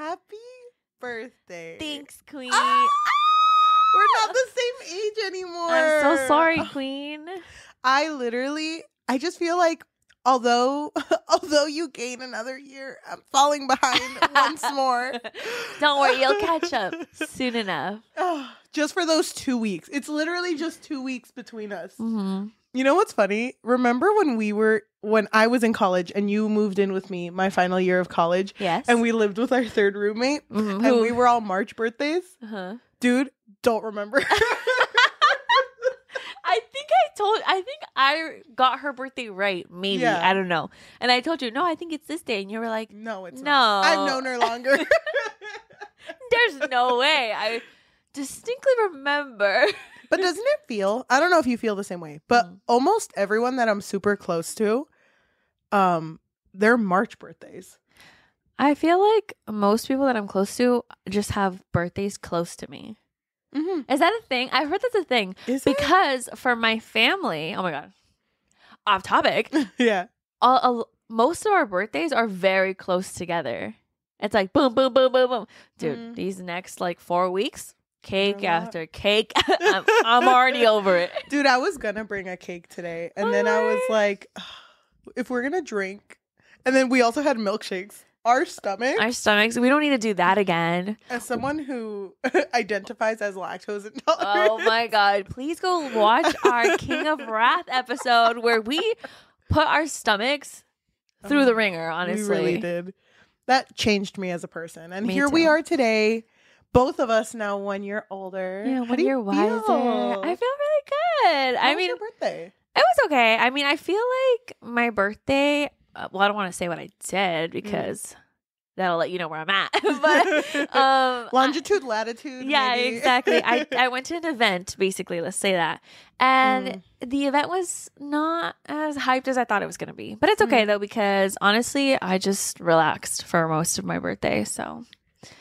happy birthday. Thanks, Queen. Ah! We're not the same age anymore. I'm so sorry, Queen. I literally, I just feel like although although you gain another year, I'm falling behind once more. Don't worry, you'll catch up soon enough. Ah, just for those two weeks. It's literally just two weeks between us. hmm You know what's funny? Remember when we were when I was in college and you moved in with me my final year of college Yes. and we lived with our third roommate Mhm. and we were all March birthdays? Uh-huh. Dude, don't remember. I think I told. I think I got her birthday right. Maybe Yeah. I don't know. And I told you, no, I think it's this day, and you were like, no, it's no, not. I've known her longer. There's no way. I distinctly remember. But doesn't it feel? I don't know if you feel the same way, but Mhm. almost everyone that I'm super close to, um, they're March birthdays. I feel like most people that I'm close to just have birthdays close to me. Mm-hmm. Is that a thing? I've heard that's a thing Is it? because for my family, oh my god, off topic. yeah, all, all- most of our birthdays are very close together. It's like boom, boom, boom, boom, boom. Dude, Mhm. these next like four weeks, cake lot. after cake. I'm, I'm already over it. dude, I was gonna bring a cake today, and then I was like, if we're gonna drink, and then we also had milkshakes. Our stomach, Our stomachs, we don't need to do that again. as someone who identifies as lactose intolerant, Oh my God. Please go watch our King of Wrath episode where we put our stomachs through the um, ringer, honestly. We really did. That changed me as a person. And Me here we are today, both of us now one year older. Yeah, How when do you you're wiser. feel? I feel really good. How I was mean, your birthday. It was okay. I mean, I feel like my birthday. Uh, well, I don't want to say what I did because that'll let you know where I'm at. but um, Longitude, latitude. yeah, maybe? exactly. I I went to an event basically. Let's say that, and Mm. the event was not as hyped as I thought it was going to be. But it's okay though because honestly, I just relaxed for most of my birthday. So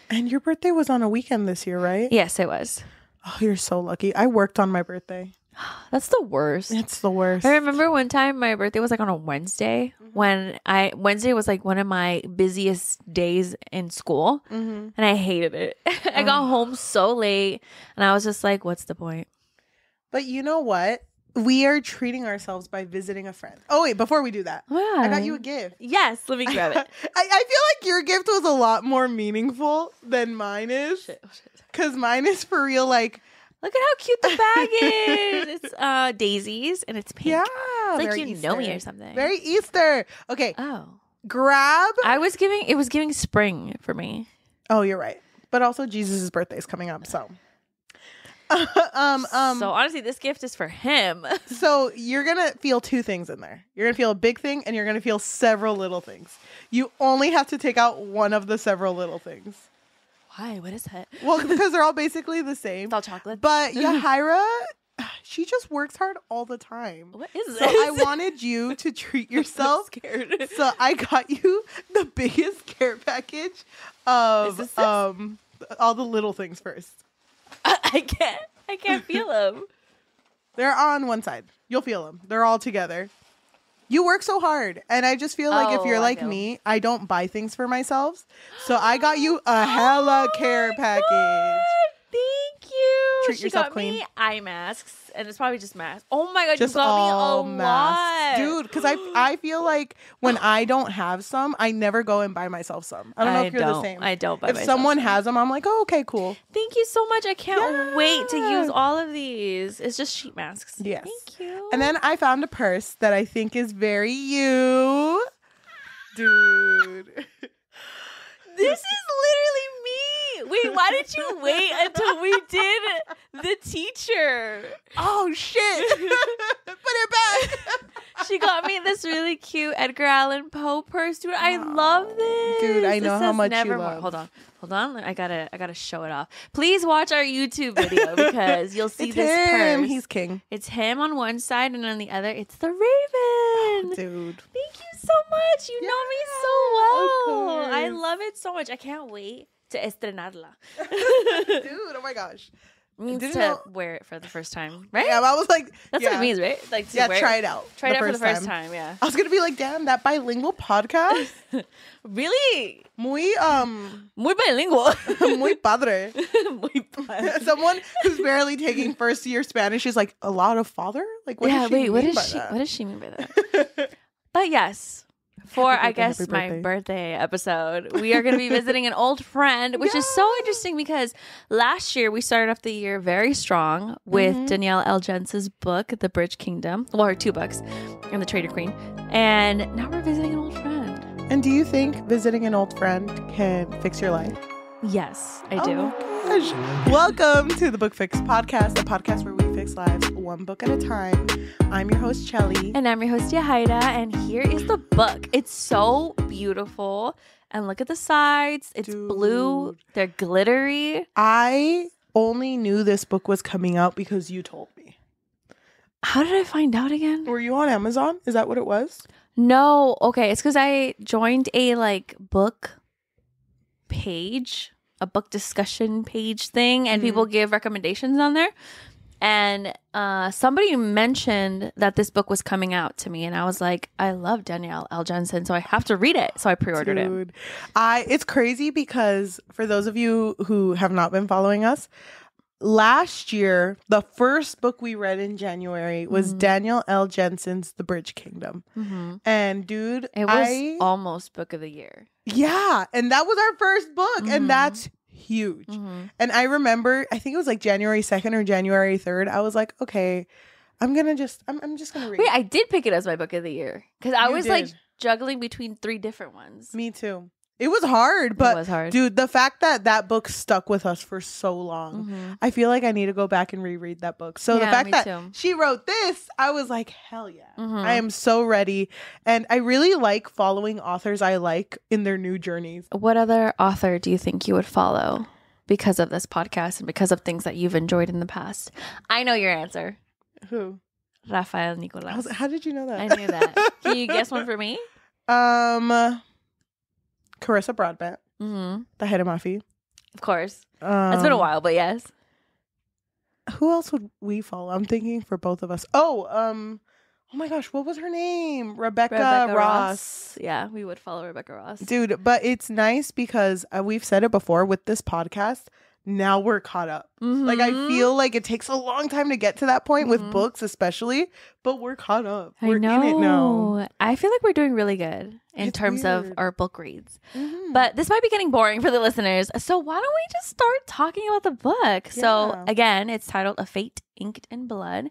and your birthday was on a weekend this year, right? yes, it was. Oh, you're so lucky. I worked on my birthday. That's the worst. It's the worst. I remember one time my birthday was like on a Wednesday Mhm. when I Wednesday was like one of my busiest days in school hmm and I hated it. I got Oh. home so late and I was just like, what's the point? But you know what? We are treating ourselves by visiting a friend. Oh wait, before we do that, I got you a gift. Yes, let me grab it. I, I feel like your gift was a lot more meaningful than mine is. Shit, oh. Cause mine is for real, like Look at how cute the bag is. It's uh daisies and it's pink. yeah, It's like you know me or something. Very Easter. Okay, oh. grab. I was giving it was giving spring for me. Oh, you're right. But also Jesus' birthday is coming up, so. um um so honestly, this gift is for him. so you're gonna feel two things in there. You're gonna feel a big thing, and you're gonna feel several little things. You only have to take out one of the several little things. Why? What is that? Well, because they're all basically the same. It's all chocolate. But Yajaira, she just works hard all the time. what is So this? I wanted you to treat yourself. I'm scared. So I got you the biggest care package of Is this this? um all the little things first. I can't. I can't feel them. They're on one side. You'll feel them. They're all together. You work so hard, and I just feel like if Oh, you're I like know. me, I don't buy things for myself. So I got you a hella Oh care package. God, Thank you. Treat she yourself got clean. me eye masks, and it's probably just masks. Oh my god, Just you got all me a masks, lot, dude. Because I I feel like when I don't have some, I never go and buy myself some. I don't know if you're the same. I don't. Buy if someone some. has them, I'm like, oh, okay, cool. thank you so much. I can't wait to use all of these. It's just sheet masks. Yes. Thank you. And then I found a purse that I think is very you, dude. this is literally me. Wait, why did you wait until we the teacher? oh shit! Put it back. She got me this really cute Edgar Allan Poe purse, dude. I love this, Dude, I know how much you love. Hold on, hold on. I gotta, I gotta show it off. Please watch our YouTube video because you'll see it's this him. purse. He's king, it's him on one side, and on the other, it's the Raven. Oh, dude. Thank you so much. You know me so well. I love it so much. I can't wait to estrenarla. dude, oh my gosh. Means didn't to know- wear it for the first time, right? Yeah, I was like, That's yeah. what it means, right? Like to Yeah, wear try it out. Try it out for the first time. Yeah. I was gonna be like, damn, that bilingual podcast, Really, muy um, muy bilingual. muy padre. muy padre. Someone who's barely taking first year Spanish is like a lot of father. Like, what yeah. does she wait. What does she? that? What does she mean by that? But yes, for Happy I birthday, guess happy my birthday. birthday episode, we are going to be visiting an old friend, which is so interesting because last year we started off the year very strong with Mhm. Danielle L. Jensen's book, The Bridge Kingdom, well, her two books, and The Traitor Queen, and now we're visiting an old friend. And do you think visiting an old friend can fix your life? Yes, I Oh do. Welcome to the Book Fix Podcast, the podcast where we fix lives one book at a time. I'm your host, Cheli. And I'm your host, Yajaira, and here is the book. It's so beautiful. And look at the sides. It's blue. They're glittery. I only knew this book was coming out because you told me. How did I find out again? Were you on Amazon? Is that what it was? No. Okay. It's because I joined a like book page, a book discussion page thing, and Mhm. people give recommendations on there. And uh, somebody mentioned that this book was coming out to me, and I was like, I love Danielle L. Jensen, so I have to read it. So I pre-ordered it. I it's crazy because for those of you who have not been following us, last year the first book we read in January was Mhm. Danielle L. Jensen's The Bridge Kingdom. hmm And dude, It was I, almost book of the year. yeah, and that was our first book, Mhm. and that's huge. Mm-hmm. And I remember, I think it was like January second or January third. I was like, okay, I'm gonna just, I'm, I'm just gonna read. Wait, I did pick it as my book of the year because I You was like juggling between three different ones. Me too. It was hard, but was hard. dude, the fact that that book stuck with us for so long. Mhm. I feel like I need to go back and reread that book. So the fact that too. she wrote this, I was like, hell yeah. Mhm. I am so ready. And I really like following authors I like in their new journeys. What other author do you think you would follow because of this podcast and because of things that you've enjoyed in the past? I know your answer. Who? Rafael Nicolas. how did you know that? I knew that. Can you guess one for me? Um, Carissa Broadbent, Mm-hmm. the head of Mafia. Of course. Um, It's been a while, but yes. Who else would we follow? I'm thinking for both of us. Oh, um, oh my gosh, what was her name? Rebecca, Rebecca Ross. Yeah, we would follow Rebecca Ross. Dude, but it's nice because uh, we've said it before with this podcast. Now we're caught up. Like I Mhm. feel like it takes a long time to get to that point Mhm. with books, especially. But we're caught up. I We're know. in it now. I feel like we're doing really good in It's terms of our book reads. Mhm. But this might be getting boring for the listeners. So why don't we just start talking about the book? So again, it's titled A Fate Inked in Blood.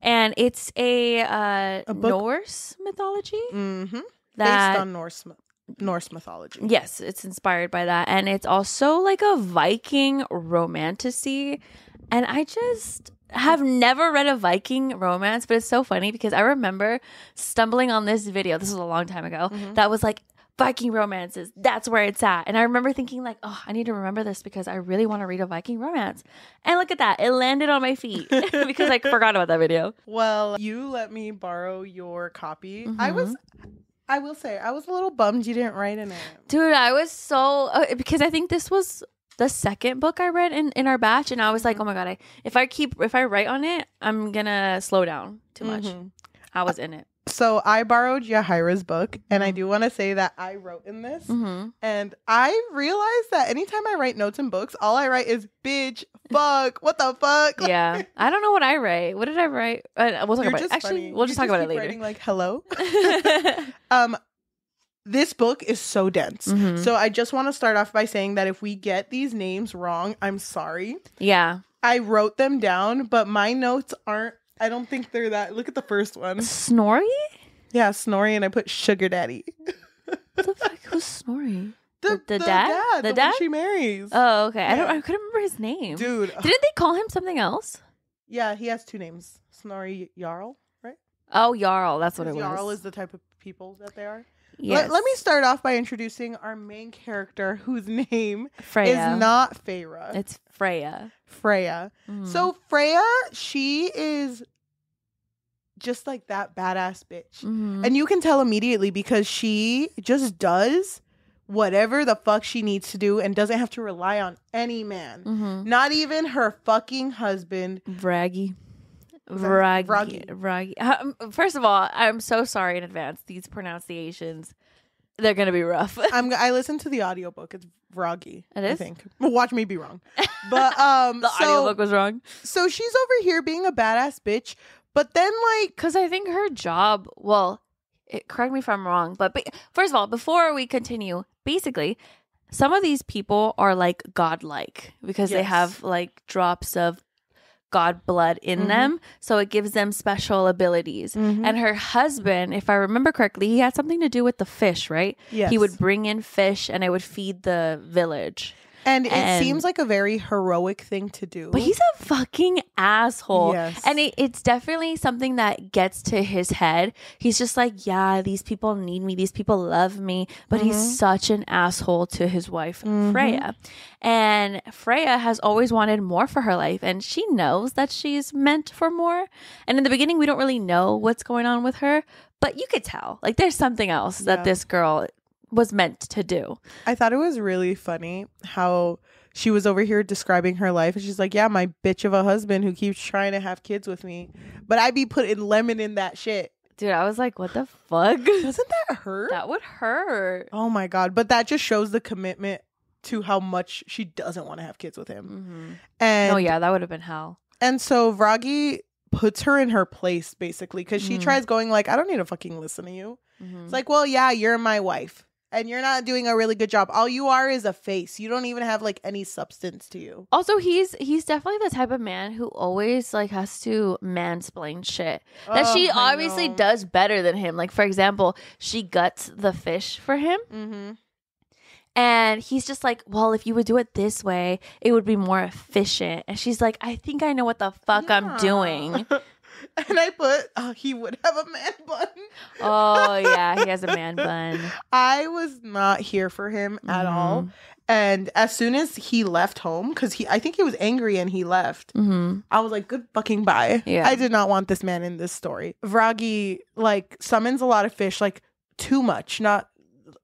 And it's a, uh, A Norse mythology Mhm. that based on Norse myth- Norse mythology. Yes, it's inspired by that. And it's also like a Viking romantasy. And I just have never read a Viking romance, but it's so funny because I remember stumbling on this video. This was a long time ago. Mhm. That was like Viking romances. That's where it's at. And I remember thinking like, oh, I need to remember this because I really want to read a Viking romance. And look at that. It landed on my feet because I forgot about that video. Well, you let me borrow your copy. I Mhm. was, I will say, I was a little bummed you didn't write in it. Dude, I was so uh, because I think this was the second book I read in, in our batch, and I was like, Mm-hmm. oh my god, I, if I keep if I write on it, I'm gonna slow down too much. Mhm. I was in it. So I borrowed Yajaira's book, and I Mhm. do want to say that I wrote in this. hmm And I realized that anytime I write notes in books, all I write is bitch, fuck, what the fuck? Yeah, I don't know what I write. What did I write? Uh, we'll talk about it. Actually, funny. we'll just talk about it later. Writing like hello. um, this book is so dense. Mhm. So I just want to start off by saying that if we get these names wrong, I'm sorry. yeah, I wrote them down, but my notes aren't. I don't think they're that. Look at the first one. Snorri. Yeah, Snorri, and I put sugar daddy. What the fuck? Who's Snorri? The, The- the dad? The the, dad? she marries. Oh, okay. I don't. I couldn't remember his name. Dude, Didn't they call him something else? yeah, he has two names. Snorri Jarl, right? Oh, Jarl. That's what it was. Jarl is the type of people that they are. Yes. Let, let me start off by introducing our main character, whose name Freya. is not Feyre. It's Freya. Freya. Mhm. So Freya, she is just like that badass bitch. Mhm. And you can tell immediately because she just does whatever the fuck she needs to do and doesn't have to rely on any man. Mm-hmm. Not even her fucking husband. Braggy. Vraggy. Vraggy. Vraggy. Um, First of all, I'm so sorry in advance. These pronunciations, they're going to be rough. I'm I listened to the audiobook. It's Vroggy. It I think. Watch me be wrong. But um the so, audiobook was wrong. so she's over here being a badass bitch, but then like Because I think her job, well, it, correct me if I'm wrong, but ba- first of all, before we continue, basically, some of these people are like godlike because they Yes. have like drops of god blood in Mhm. them. So it gives them special abilities. And her husband, if I remember correctly, he had something to do with the fish, right? yes. He would bring in fish and it would feed the village. And it and- seems like a very heroic thing to do. But he's a fucking asshole. Yes. And it, it's definitely something that gets to his head. He's just like, yeah, these people need me. These people love me. But Mhm. he's such an asshole to his wife, Mhm. Freya. And Freya has always wanted more for her life. And she knows that she's meant for more. And in the beginning, we don't really know what's going on with her. But you could tell. Like, there's something else Yeah. that this girl was meant to do. I thought it was really funny how she was over here describing her life and she's like, Yeah, my bitch of a husband who keeps trying to have kids with me. But I'd be putting lemon in that shit. Dude, I was like, what the fuck? Doesn't that hurt? that would hurt. Oh my god. But that just shows the commitment to how much she doesn't want to have kids with him. Mm-hmm. And oh yeah, that would have been hell. and so Vragi puts her in her place basically because she Mhm. tries going like, I don't need to fucking listen to you. Mhm. It's like, well, yeah, you're my wife. And you're not doing a really good job. All you are is a face. You don't even have like any substance to you. Also, he's he's definitely the type of man who always like has to mansplain shit that Oh, she obviously does better than him. Like for example, she guts the fish for him, Mm-hmm. and he's just like, "Well, if you would do it this way, it would be more efficient." And she's like, "I think I know what the fuck I'm doing." and I put, oh, he would have a man bun. Oh yeah, he has a man bun I was not here for him at all. And as soon as he left home, because he, I think he was angry and he left. Mm-hmm. I was like, good fucking bye. Yeah. I did not want this man in this story. Vragi like summons a lot of fish, like too much. Not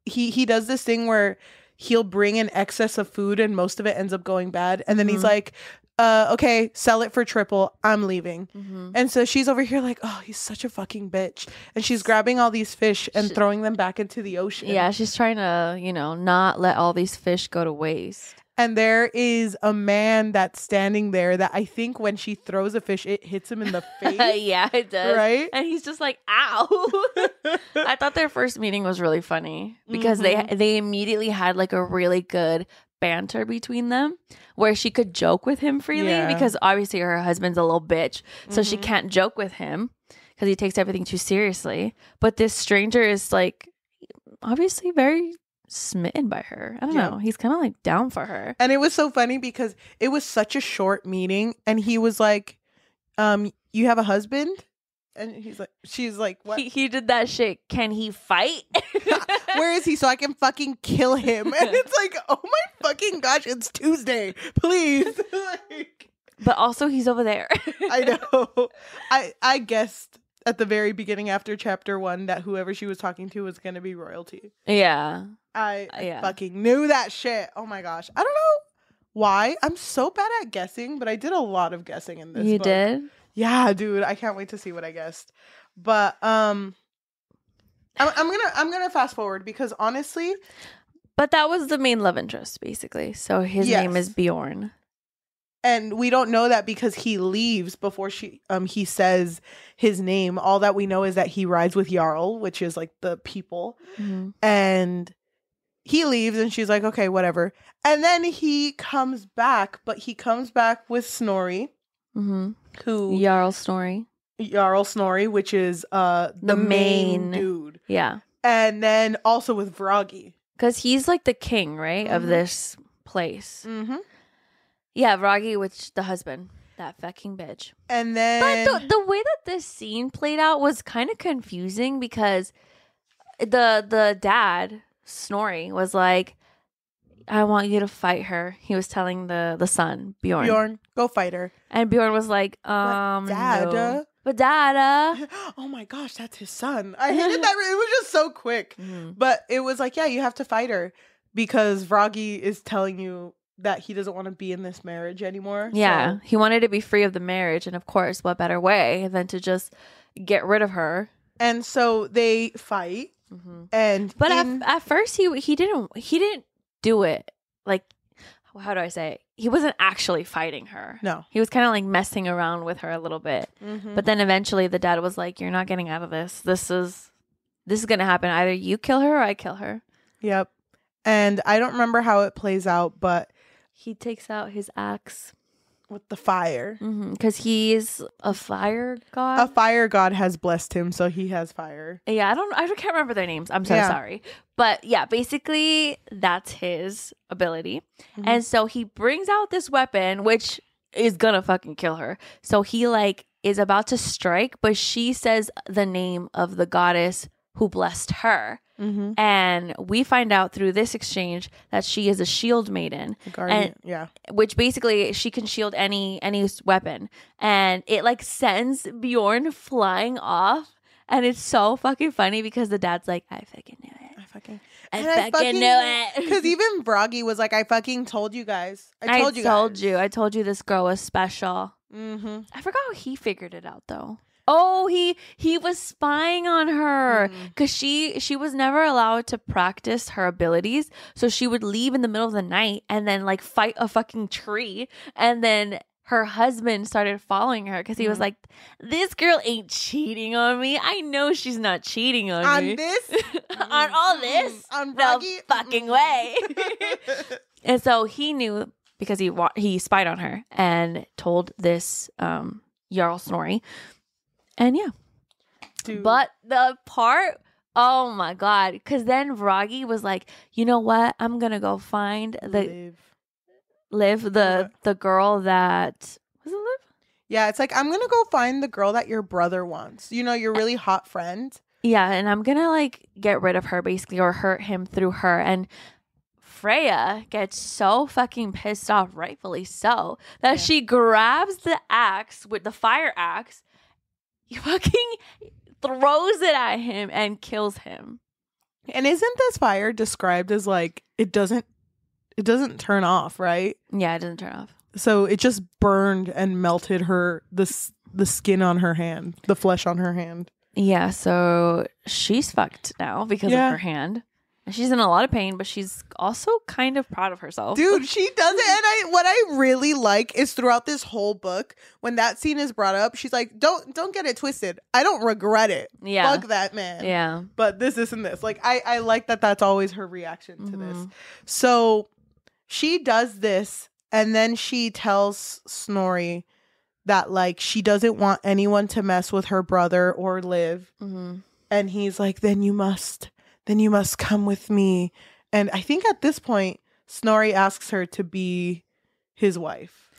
he he does this thing where he'll bring an excess of food and most of it ends up going bad. And then he's Mhm. like, uh, okay, sell it for triple. I'm leaving. Mm-hmm. And so she's over here like, oh, he's such a fucking bitch. And she's grabbing all these fish and Sh- throwing them back into the ocean. Yeah, she's trying to, you know, not let all these fish go to waste. And there is a man that's standing there that I think when she throws a fish, it hits him in the face. yeah, it does. Right? And he's just like, "Ow!" I thought their first meeting was really funny because they they immediately had like a really good banter between them where she could joke with him freely Yeah. because obviously her husband's a little bitch, so she Mhm. can't joke with him because he takes everything too seriously. But this stranger is like obviously very smitten by her. I don't Yeah. know. He's kind of like down for her. And it was so funny because it was such a short meeting, and he was like, "Um, you have a husband?" And he's like, "She's like, what? He, he did that shit. Can he fight? Where is he? So I can fucking kill him." And it's like, "Oh my fucking gosh, it's Tuesday, please!" like, But also, he's over there. I know. I I guessed at the very beginning after chapter one that whoever she was talking to was gonna be royalty. yeah. I, I Yeah. fucking knew that shit. Oh my gosh, I don't know why. I'm so bad at guessing, but I did a lot of guessing in this. You book. did? Yeah, dude, I can't wait to see what I guessed. But um I'm, I'm gonna I'm gonna fast forward because honestly, But that was the main love interest, basically. So his Yes. name is Bjorn. and we don't know that because he leaves before she um he says his name. All that we know is that he rides with Jarl, which is like the people, Mm-hmm. and he leaves and she's like, okay, whatever. And then he comes back, but he comes back with Snorri, Mm-hmm. who Jarl story. Jarl Snorri, which is uh the, The main, main- dude. Yeah. And then also with Vragi. Because he's like the king, right? Of Mhm. this place. Mm-hmm. Yeah, Vragi, which the husband. That fucking bitch. And But then the, the way that this scene played out was kind of confusing because the the dad, Snorri, was like, I want you to fight her. He was telling the the son, Bjorn. Bjorn, go fight her. And Bjorn was like, um, Dad, no. uh, But dada. oh my gosh, that's his son. I hated that. It was just so quick. Mhm. But it was like, yeah, you have to fight her. because Vragi is telling you that he doesn't want to be in this marriage anymore. Yeah, So- he wanted to be free of the marriage, and of course, what better way than to just get rid of her? and so they fight and But in- at, at first, he he didn't he didn't do it like how do I say? It? He wasn't actually fighting her. no. He was kind of like messing around with her a little bit. Mhm. But then eventually, the dad was like, "You're not getting out of this. This is this is gonna happen. Either you kill her or I kill her." Yep. And I don't remember how it plays out, but He takes out his axe with the fire, because he's a fire god. a fire god has blessed him, so he has fire. Yeah, I don't. I can't remember their names. I'm so Yeah. sorry. But yeah, basically that's his ability, Mhm. and so he brings out this weapon, which is gonna fucking kill her. So he like is about to strike, but she says the name of the goddess who blessed her, Mm-hmm. and we find out through this exchange that she is a shield maiden, Guardian. yeah. which basically she can shield any any weapon and it like sends Bjorn flying off and it's so fucking funny because the dad's like I fucking knew it. I fucking I, And I fucking, knew it. Because even Bragi was like, I fucking told you guys. I told you told guys. you. I told you this girl was special. Mm-hmm. I forgot how he figured it out though. Oh, he he was spying on her because she she was never allowed to practice her abilities. So she would leave in the middle of the night and then like fight a fucking tree, and then her husband started following her because he was Mhm. like, "This girl ain't cheating on me. I know she's not cheating on, On me this? on all this. On No Bragi? fucking way." And so he knew because he wa- he spied on her and told this um Jarl Snorri. And yeah, Dude. but the part oh my god, because then Vragi was like, you know what? I'm gonna go find the Live. Liv, the Liv. the girl that was it Liv? Yeah, it's like I'm gonna go find the girl that your brother wants. You know, your really hot friend. Yeah, and I'm gonna like get rid of her basically or hurt him through her. And Freya gets so fucking pissed off, rightfully so, that Yeah. she grabs the axe with the fire axe, fucking throws it at him and kills him. And isn't this fire described as like it doesn't it doesn't turn off, right? Yeah, it doesn't turn off. So it just burned and melted her the s- the skin on her hand, the flesh on her hand. Yeah, so she's fucked now because Yeah. of her hand. And she's in a lot of pain, but she's also kind of proud of herself. Dude, she does it and I what I really like is throughout this whole book when that scene is brought up, she's like, "Don't don't get it twisted. I don't regret it. yeah. Fuck that man." Yeah. But this isn't this. Like I I like that that's always her reaction to this. Mhm. So she does this and then she tells Snorri that like she doesn't want anyone to mess with her brother or Liv Mhm. and he's like then you must then you must come with me and I think at this point Snorri asks her to be his wife.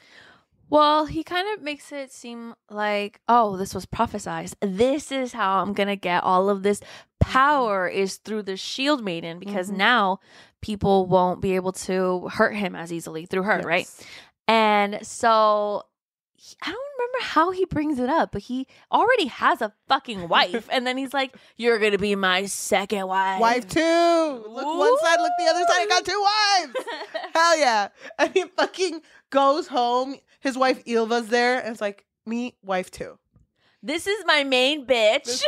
Well, he kind of makes it seem like, oh, this was prophesized. This is how I'm going to get all of this power is through the shield maiden because Mhm. now people won't be able to hurt him as easily through her, right? And so I don't remember how he brings it up, but he already has a fucking wife. and then he's like, You're going to be my second wife. Wife two. Look one side, look the other side. I got two wives. Hell yeah. And he fucking goes home. His wife Ylva's there and it's like, me, wife two. this is my main bitch.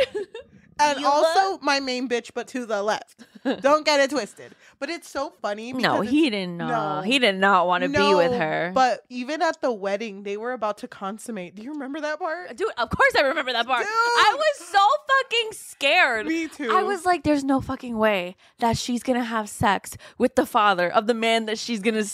And also my main bitch, but to the left. Don't get it twisted. But it's so funny. no, he didn't uh, no. He did not want to be with her. But even at the wedding, they were about to consummate. Do you remember that part? Dude, of course I remember that part. Dude. I was so fucking scared. Me too. I was like, there's no fucking way that she's gonna have sex with the father of the man that she's gonna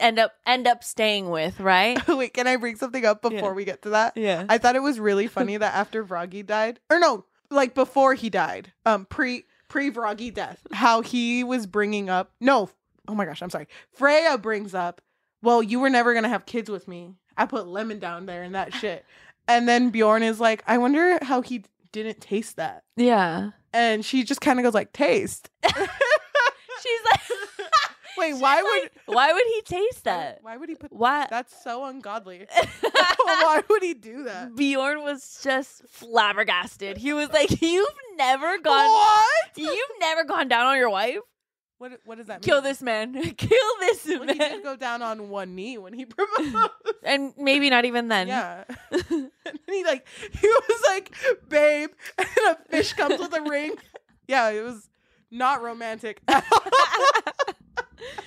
end up end up staying with, right? Wait, can I bring something up before Yeah. we get to that? Yeah. I thought it was really funny that after Vragi died, or no, like before he died, um, pre pre Vragi death, how he was bringing up. No, oh my gosh, I'm sorry. Freya brings up, well, you were never gonna have kids with me. I put lemon down there and that shit, and then Bjorn is like, I wonder how he didn't taste that, yeah. and she just kind of goes like, taste. She's like, Wait, why like, why would he taste that? why would he put? Why? That's so ungodly. why would he do that? Bjorn was just flabbergasted. He was like, "You've never gone, What? you've never gone down on your wife." What what does that mean? Kill this man. Kill this Well, he man. did go down on one knee when he proposed. and maybe not even then. yeah. and he like he was like, babe, and a fish comes with a ring. Yeah, it was not romantic. God,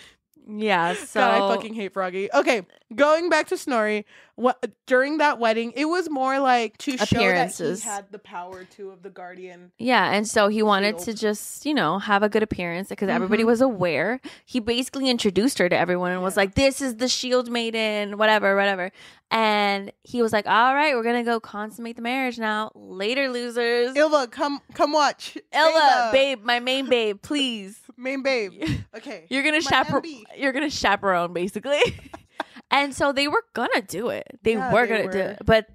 yeah. So I fucking hate Froggy. Okay, going back to Snorri. What during that wedding, it was more like to show that he had the power too of the guardian. Yeah, and so he wanted to just, you know, have a good appearance because everybody Mhm. was aware. He basically introduced her to everyone and was like, "This is the Shield Maiden, whatever, whatever." And he was like, "All right, we're gonna go consummate the marriage now. Later, losers." Ylva, come come watch. Ava, babe, my main babe, please. main babe. Okay, You're gonna chaperone. You're gonna chaperone, basically. and so they were gonna do it. They Yeah, were they gonna do it, but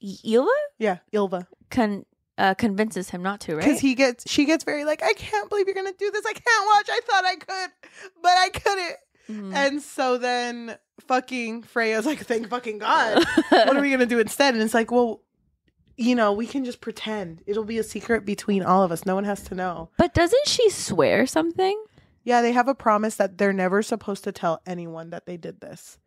Ylva. yeah, Ylva. con uh, convinces him not to, right? because he gets she gets very like i can't believe you're gonna do this i can't watch i thought i could but i couldn't Mhm. and so then fucking freya's like thank fucking god. What are we gonna do instead? And it's like well you know we can just pretend. It'll be a secret between all of us. No one has to know. But doesn't she swear something? yeah they have a promise that they're never supposed to tell anyone that they did this.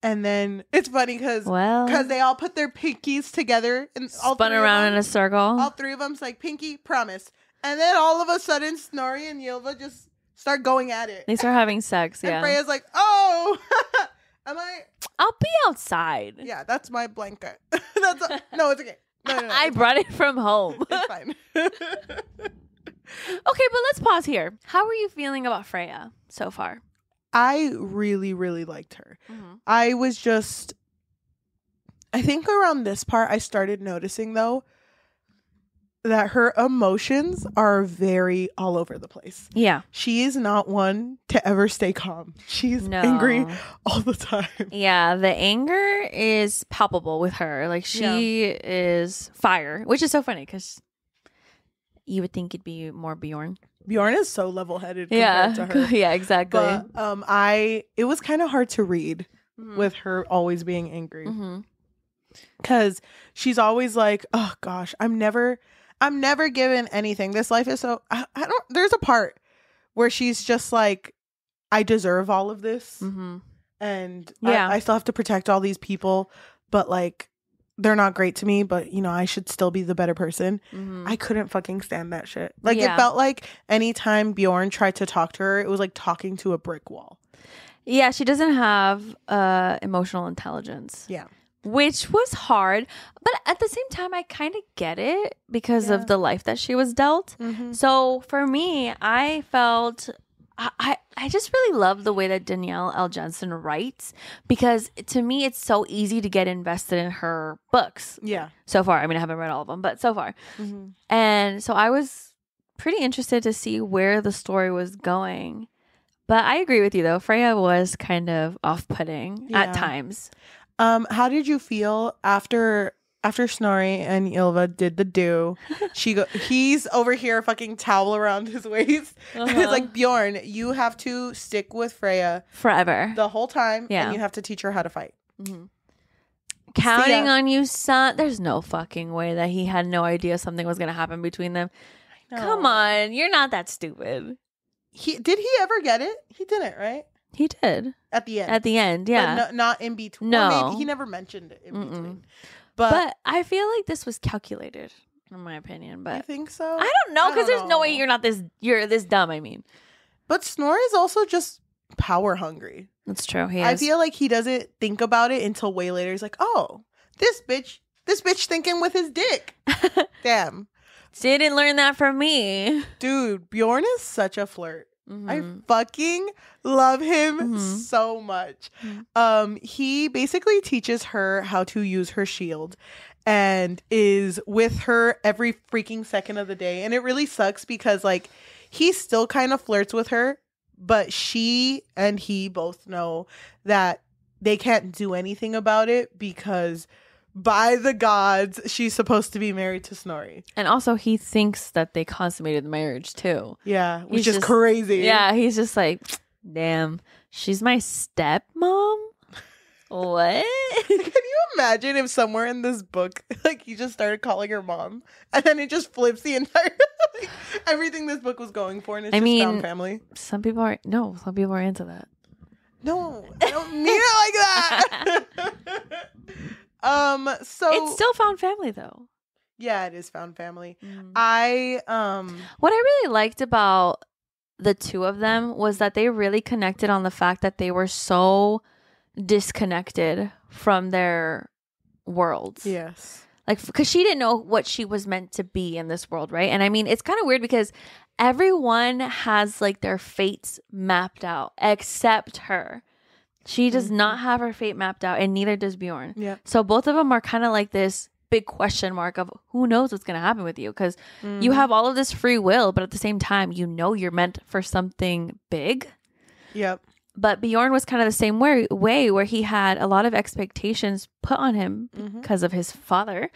And then it's funny because Well, because they all put their pinkies together and all spun around them- in a circle. all three of them's like pinky promise. And then all of a sudden snorri and Ylva just start going at it. They start having sex. and Yeah, freya's like oh am i I'll be outside. yeah that's my blanket that's a, no it's okay no no, no I brought it from home. it's fine okay, but let's pause here. How are you feeling about Freya so far? i really really liked her mm-hmm. i was just i think around this part i started noticing though that her emotions are very all over the place Yeah. she is not one to ever stay calm. She's No. angry all the time. Yeah, the anger is palpable with her. Like she is fire, which is so funny because you would think it'd be more Bjorn. Bjorn is so level headed Yeah, compared to her. yeah, exactly. But um I it was kind of hard to read Mhm. with her always being angry. Mhm. Cause she's always like, Oh gosh, I'm never I'm never given anything. This life is so I, I don't there's a part where she's just like, I deserve all of this. Mhm. and Yeah. I, I still have to protect all these people, but like they're not great to me, but you know, I should still be the better person. Mhm. I couldn't fucking stand that shit. Like Yeah. it felt like anytime Bjorn tried to talk to her, it was like talking to a brick wall. Yeah, she doesn't have uh emotional intelligence. Yeah. Which was hard, but at the same time I kind of get it because Yeah. of the life that she was dealt. So for me, I felt I, I just really love the way that Danielle L. Jensen writes because to me it's so easy to get invested in her books Yeah. so far. I mean I haven't read all of them, but so far. Mm-hmm. And so I was pretty interested to see where the story was going. But I agree with you though. Freya was kind of off-putting Yeah. at times. Um, how did you feel after after Snorri and Ylva did the do? She go he's over here fucking towel around his waist. And Uh-huh. it's like Bjorn, you have to stick with Freya Forever. the whole time Yeah. and you have to teach her how to fight. Mhm. Counting on you, son. There's no fucking way that he had no idea something was going to happen between them. Come on. You're not that stupid. He did he ever get it? He didn't, right? He did. At the end. At the end, yeah. no- not in between. No. Or maybe he never mentioned it in Mm-mm. between. But, but I feel like this was calculated, in my opinion. But I think so. I don't know because there's no way you're not this. You're this dumb. I mean, but Snorri is also just power hungry. that's true. He I is. feel like he doesn't think about it until way later. He's like, oh, this bitch, this bitch thinking with his dick. Damn. didn't learn that from me. Dude, Bjorn is such a flirt. I Mhm. fucking love him Mhm. so much. Mhm. Um, he basically teaches her how to use her shield and is with her every freaking second of the day. And it really sucks because like he still kind of flirts with her, but she and he both know that they can't do anything about it because by the gods, she's supposed to be married to Snorri. And also, he thinks that they consummated the marriage too. Yeah, which He's is just- crazy. Yeah, he's just like, damn, she's my stepmom. what? Can you imagine if somewhere in this book, like he just started calling her mom, and then it just flips the entire like, everything this book was going for, and it's I just mean- found family. some people are no, some people are into that. No, I don't mean it like that. Um. So it's still found family though. yeah, it is found family. I um. What I really liked about the two of them was that they really connected on the fact that they were so disconnected from their worlds. Yes. Like, because she didn't know what she was meant to be in this world, right? And I mean, it's kind of weird because everyone has like their fates mapped out except her. She does Mhm. not have her fate mapped out, and neither does Bjorn. Yeah. So both of them are kind of like this big question mark of who knows what's going to happen with you because Mm-hmm. you have all of this free will, but at the same time, you know you're meant for something big. Yep. But Bjorn was kind of the same way, way where he had a lot of expectations put on him Mhm. because of his father.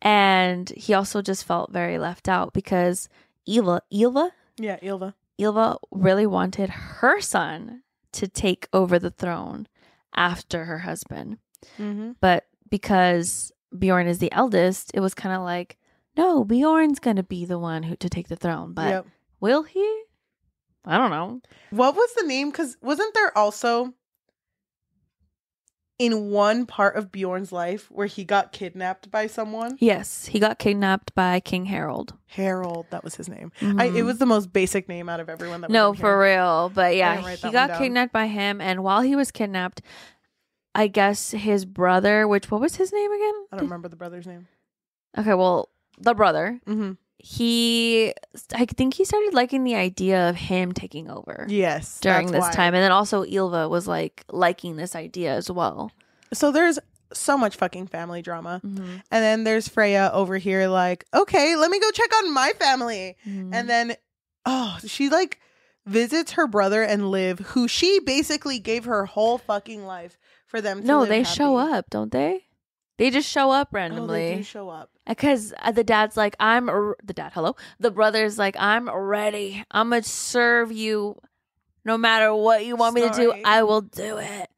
And he also just felt very left out because Eva, Eva, Yeah. Ylva. Ylva really wanted her son to take over the throne after her husband. Mm-hmm. But because Bjorn is the eldest, it was kind of like, no, Bjorn's going to be the one who to take the throne. But yep. will he? I don't know. What was the name? Because wasn't there also in one part of Bjorn's life where he got kidnapped by someone? Yes, he got kidnapped by King Harald. Harald, that was his name. I, it Mhm. was the most basic name out of everyone that no for real but yeah he got kidnapped by him and while he was kidnapped i guess his brother which what was his name again I don't remember the brother's name. okay well the brother Mm-hmm. He i think he started liking the idea of him taking over Yes, during this why. time and then also ilva was like liking this idea as well So there's so much fucking family drama, Mhm. and then there's Freya over here, like, okay, let me go check on my family, Mhm. and then, oh, she like visits her brother and Liv, who she basically gave her whole fucking life for them. to no they show up don't they they just show up Oh, they randomly do show up. Because uh, the dad's like, I'm r- the dad. Hello, the brother's like, I'm ready. I'm gonna serve you, no matter what you want me to do. I will do it.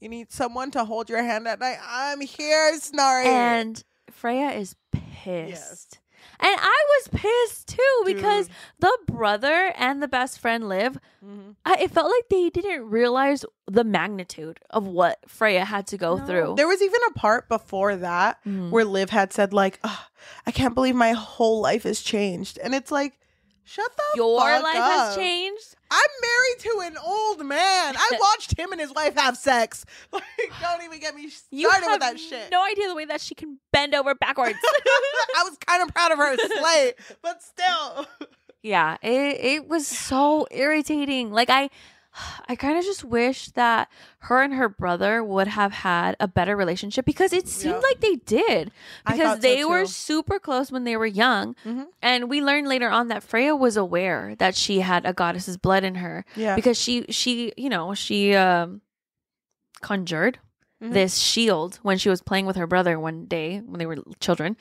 You need someone to hold your hand at night. I'm here, Snorri. And Freya is pissed, and I was pissed too because Dude. the brother and the best friend Liv. Mhm. I, it felt like they didn't realize the magnitude of what Freya had to go No. through. There was even a part before that Mhm. where Liv had said, like, "Ugh, I can't believe my whole life has changed. And it's like, shut the Your fuck life up. has changed. I'm married to an old man. I watched him and his wife have sex. Like, don't even get me started You have with that shit. no idea the way that she can bend over backwards. I was kind of proud of her slay, but still. Yeah, it it was so irritating. Like I I kind of just wish that her and her brother would have had a better relationship because it seemed like they did because thought so, they were super close when they were young. Mhm. And we learned later on that Freya was aware that she had a goddess's blood in her Yeah. because she she, you know, she um conjured Mhm. this shield when she was playing with her brother one day when they were children.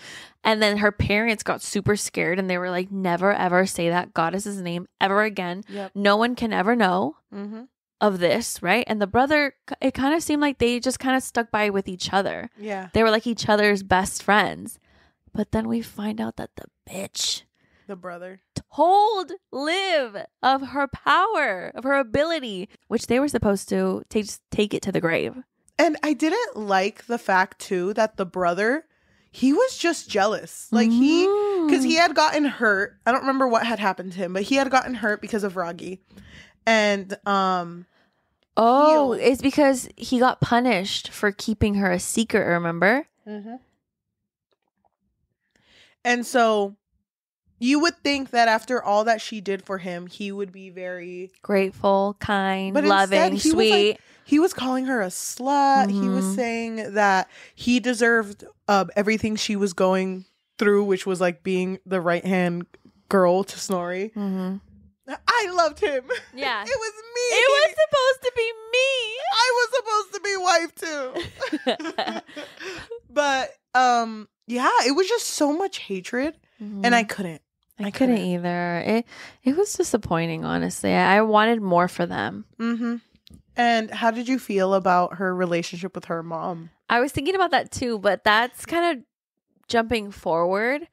And then her parents got super scared and they were like, never ever say that goddess's name ever again. Yep. No one can ever know Mm-hmm. of this, right? And the brother, it kind of seemed like they just kind of stuck by with each other. Yeah. They were like each other's best friends. But then we find out that the bitch The brother. told Liv of her power, of her ability, which they were supposed to take take it to the grave. And I didn't like the fact too that the brother, he was just jealous. Like he because he had gotten hurt. I don't remember what had happened to him, but he had gotten hurt because of Ragi. And um Oh, healed. it's because he got punished for keeping her a secret, remember? and so you would think that after all that she did for him, he would be very Grateful, kind, loving, he sweet. like- he was calling her a slut. He was Mhm. saying that he deserved uh, everything she was going through, which was like being the right hand girl to Snorri. Mhm. I loved him. Yeah. it was me. It was supposed to be me. I was supposed to be wife too. but um yeah, it was just so much hatred me. and I couldn't. I, I couldn't couldn't. either. It it was disappointing, honestly. I, I wanted more for them. Mhm. And how did you feel about her relationship with her mom? I was thinking about that too, but that's kind of jumping forward.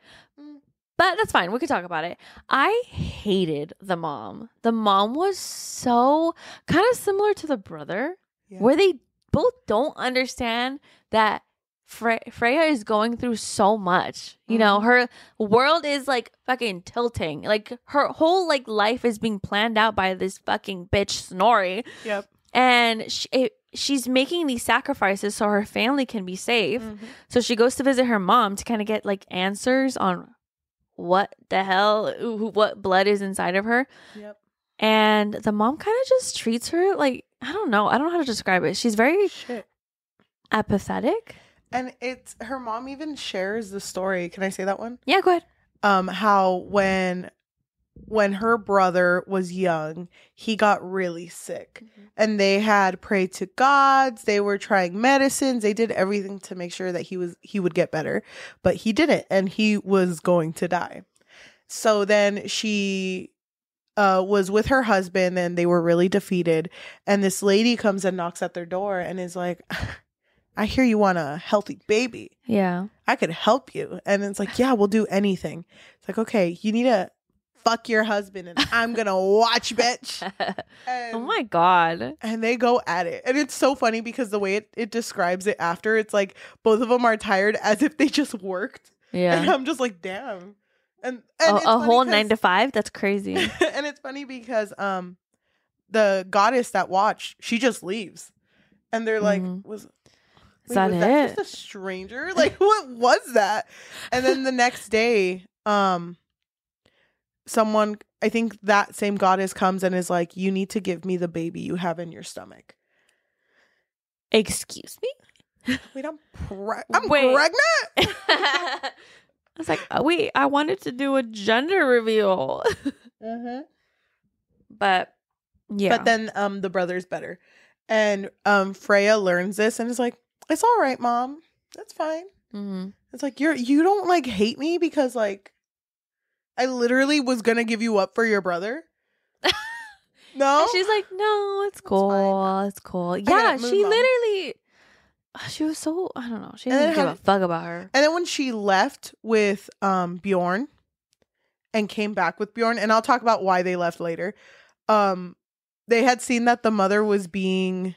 But that's fine. We could talk about it. I hated the mom. The mom was so kind of similar to the brother, Yeah. where they both don't understand that Fre- Freya is going through so much. You know, Mhm. her world is like fucking tilting. Like her whole like life is being planned out by this fucking bitch Snorri Yep. And she, it, she's making these sacrifices so her family can be safe. Mm-hmm. So she goes to visit her mom to kind of get like answers on what the hell, who- what blood is inside of her. Yep. And the mom kind of just treats her like, I don't know. I don't know how to describe it. She's very Shit. apathetic. And it's her mom even shares the story. Can I say that one? Yeah, go ahead. Um, how when when her brother was young, he got really sick. And they had prayed to gods, they were trying medicines, they did everything to make sure that he was he would get better, but he didn't and he was going to die. So then she uh was with her husband and they were really defeated and this lady comes and knocks at their door and is like I hear you want a healthy baby. Yeah. I could help you. And it's like, yeah, we'll do anything. It's like, okay, you need to fuck your husband and I'm gonna watch, bitch. And, oh my God. and they go at it. And it's so funny because the way it, it describes it after, it's like both of them are tired as if they just worked. Yeah. And I'm just like, damn. And, A, and a funny whole nine to five? That's crazy. and it's funny because um the goddess that watched, she just leaves. And they're like, Mhm. was Is that was it? that just a stranger? Like what was that? And then the next day, um someone I think that same goddess comes and is like, You need to give me the baby you have in your stomach. Excuse me? Wait, I'm pre- I'm Wait. pregnant. I was like, oh, wait, I wanted to do a gender reveal. Mm-hmm. but yeah. But then um the brother's better. And um Freya learns this and is like, It's all right, mom. That's fine. hmm It's like you're you don't like hate me because like I literally was gonna give you up for your brother. no, And she's like, no, it's cool. It's cool. Yeah, she on. literally, she was so, I don't know. She didn't give have- a fuck about her. And then when she left with um Bjorn and came back with Bjorn, and I'll talk about why they left later. Um they had seen that the mother was being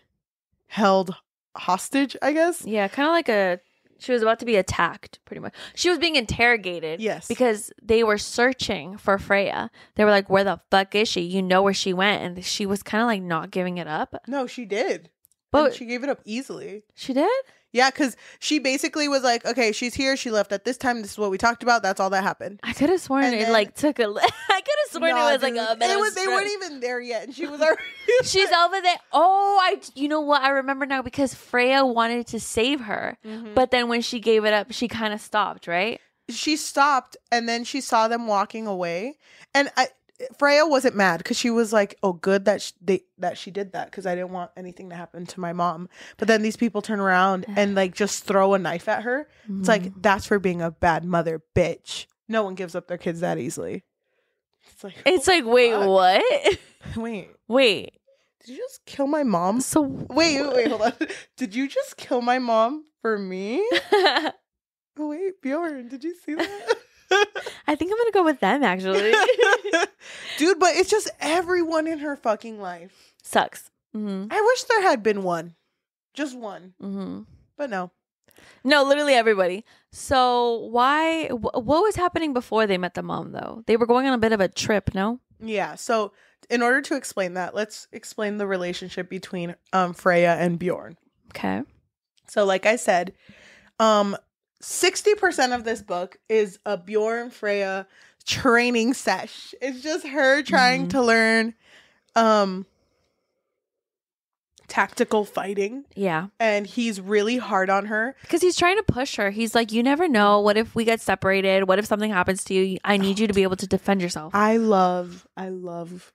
held hostage, I guess. Yeah, kind of like a, she was about to be attacked, pretty much. She was being interrogated. Yes. Because they were searching for Freya. They were like, where the fuck is she? You know where she went. And she was kind of like not giving it up. No, she did. But And she gave it up easily. she did? Yeah, because she basically was like, okay, she's here. She left at this time. This is what we talked about. That's all that happened. I could have sworn And it then- like took a. li- I could have sworn Nah, it was like a. It was. They weren't even there yet, and she was already. She's over there. Oh, I. You know what? I remember now because Freya wanted to save her, Mhm. but then when she gave it up, she kind of stopped, right? she stopped, and then she saw them walking away, and I. Freya wasn't mad because she was like, "Oh, good that sh- they that she did that because I didn't want anything to happen to my mom." But then these people turn around and like just throw a knife at her. It's like Mm-hmm. that's for being a bad mother, bitch. No one gives up their kids that easily. It's like It's like, wait, what? wait, wait. did you just kill my mom? So Wait, wait, wait, hold on. Did you just kill my mom for me? Wait, Bjorn, did you see that? I think I'm gonna go with them. Actually, Dude, but it's just everyone in her fucking life. sucks. hmm I wish there had been one. Just one. hmm But no. No, literally everybody. So why? Wh- what was happening before they met the mom? Though they were going on a bit of a trip. No. Yeah. So in order to explain that, let's explain the relationship between um Freya and Bjorn. Okay. So like I said, um 60% of this book is a Bjorn Freya training sesh. It's just her trying Mhm. to learn um tactical fighting Yeah. and he's really hard on her. Because he's trying to push her. He's like, you never know. What if we get separated? What if something happens to you? I need you to be able to defend yourself. I love I love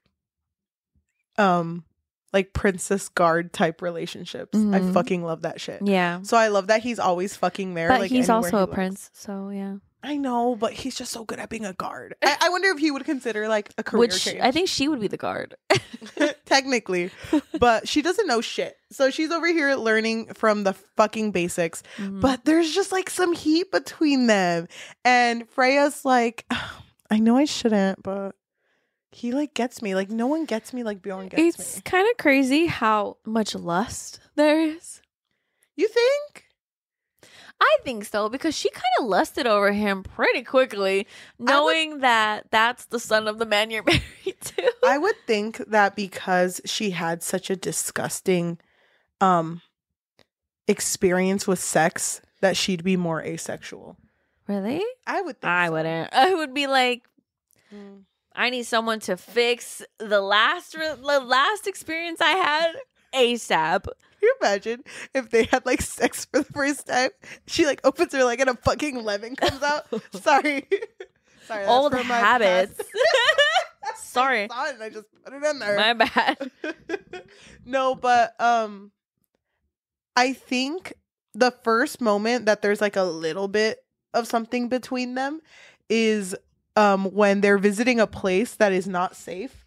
um like princess guard type relationships. I Mhm. fucking love that shit. yeah. So I love that he's always fucking there But like he's also he a looks. prince. So yeah. I know, but he's just so good at being a guard. I, I wonder if he would consider like a career Which change. I think she would be the guard. technically, but she doesn't know shit. So she's over here learning from the fucking basics. Mhm. But there's just like some heat between them, and Freya's like, I know I shouldn't, but he like gets me. Like no one gets me like Bjorn gets me. it's kind of crazy how much lust there is. You think? I think so because she kind of lusted over him pretty quickly, knowing that that's the son of the man you're married to. I would think that because she had such a disgusting um experience with sex that she'd be more asexual. really? I would think I so. wouldn't. I would be like, Mm. I need someone to fix the last re- the last experience I had ASAP. Can you imagine if they had like sex for the first time? She like opens her leg and a fucking lemon comes out. Sorry. Sorry. Old my habits. Sorry. I it I just put it in there. My bad. no, but um I think the first moment that there's like a little bit of something between them is um when they're visiting a place that is not safe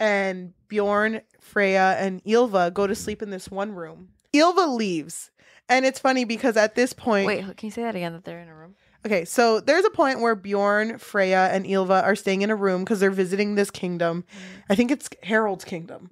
and Bjorn, Freya and Ylva go to sleep in this one room. Ylva leaves. And it's funny because at this point Wait, can you say that again? That they're in a room. Okay, so there's a point where Bjorn, Freya, and Ylva are staying in a room because they're visiting this kingdom. I think it's Harald's kingdom.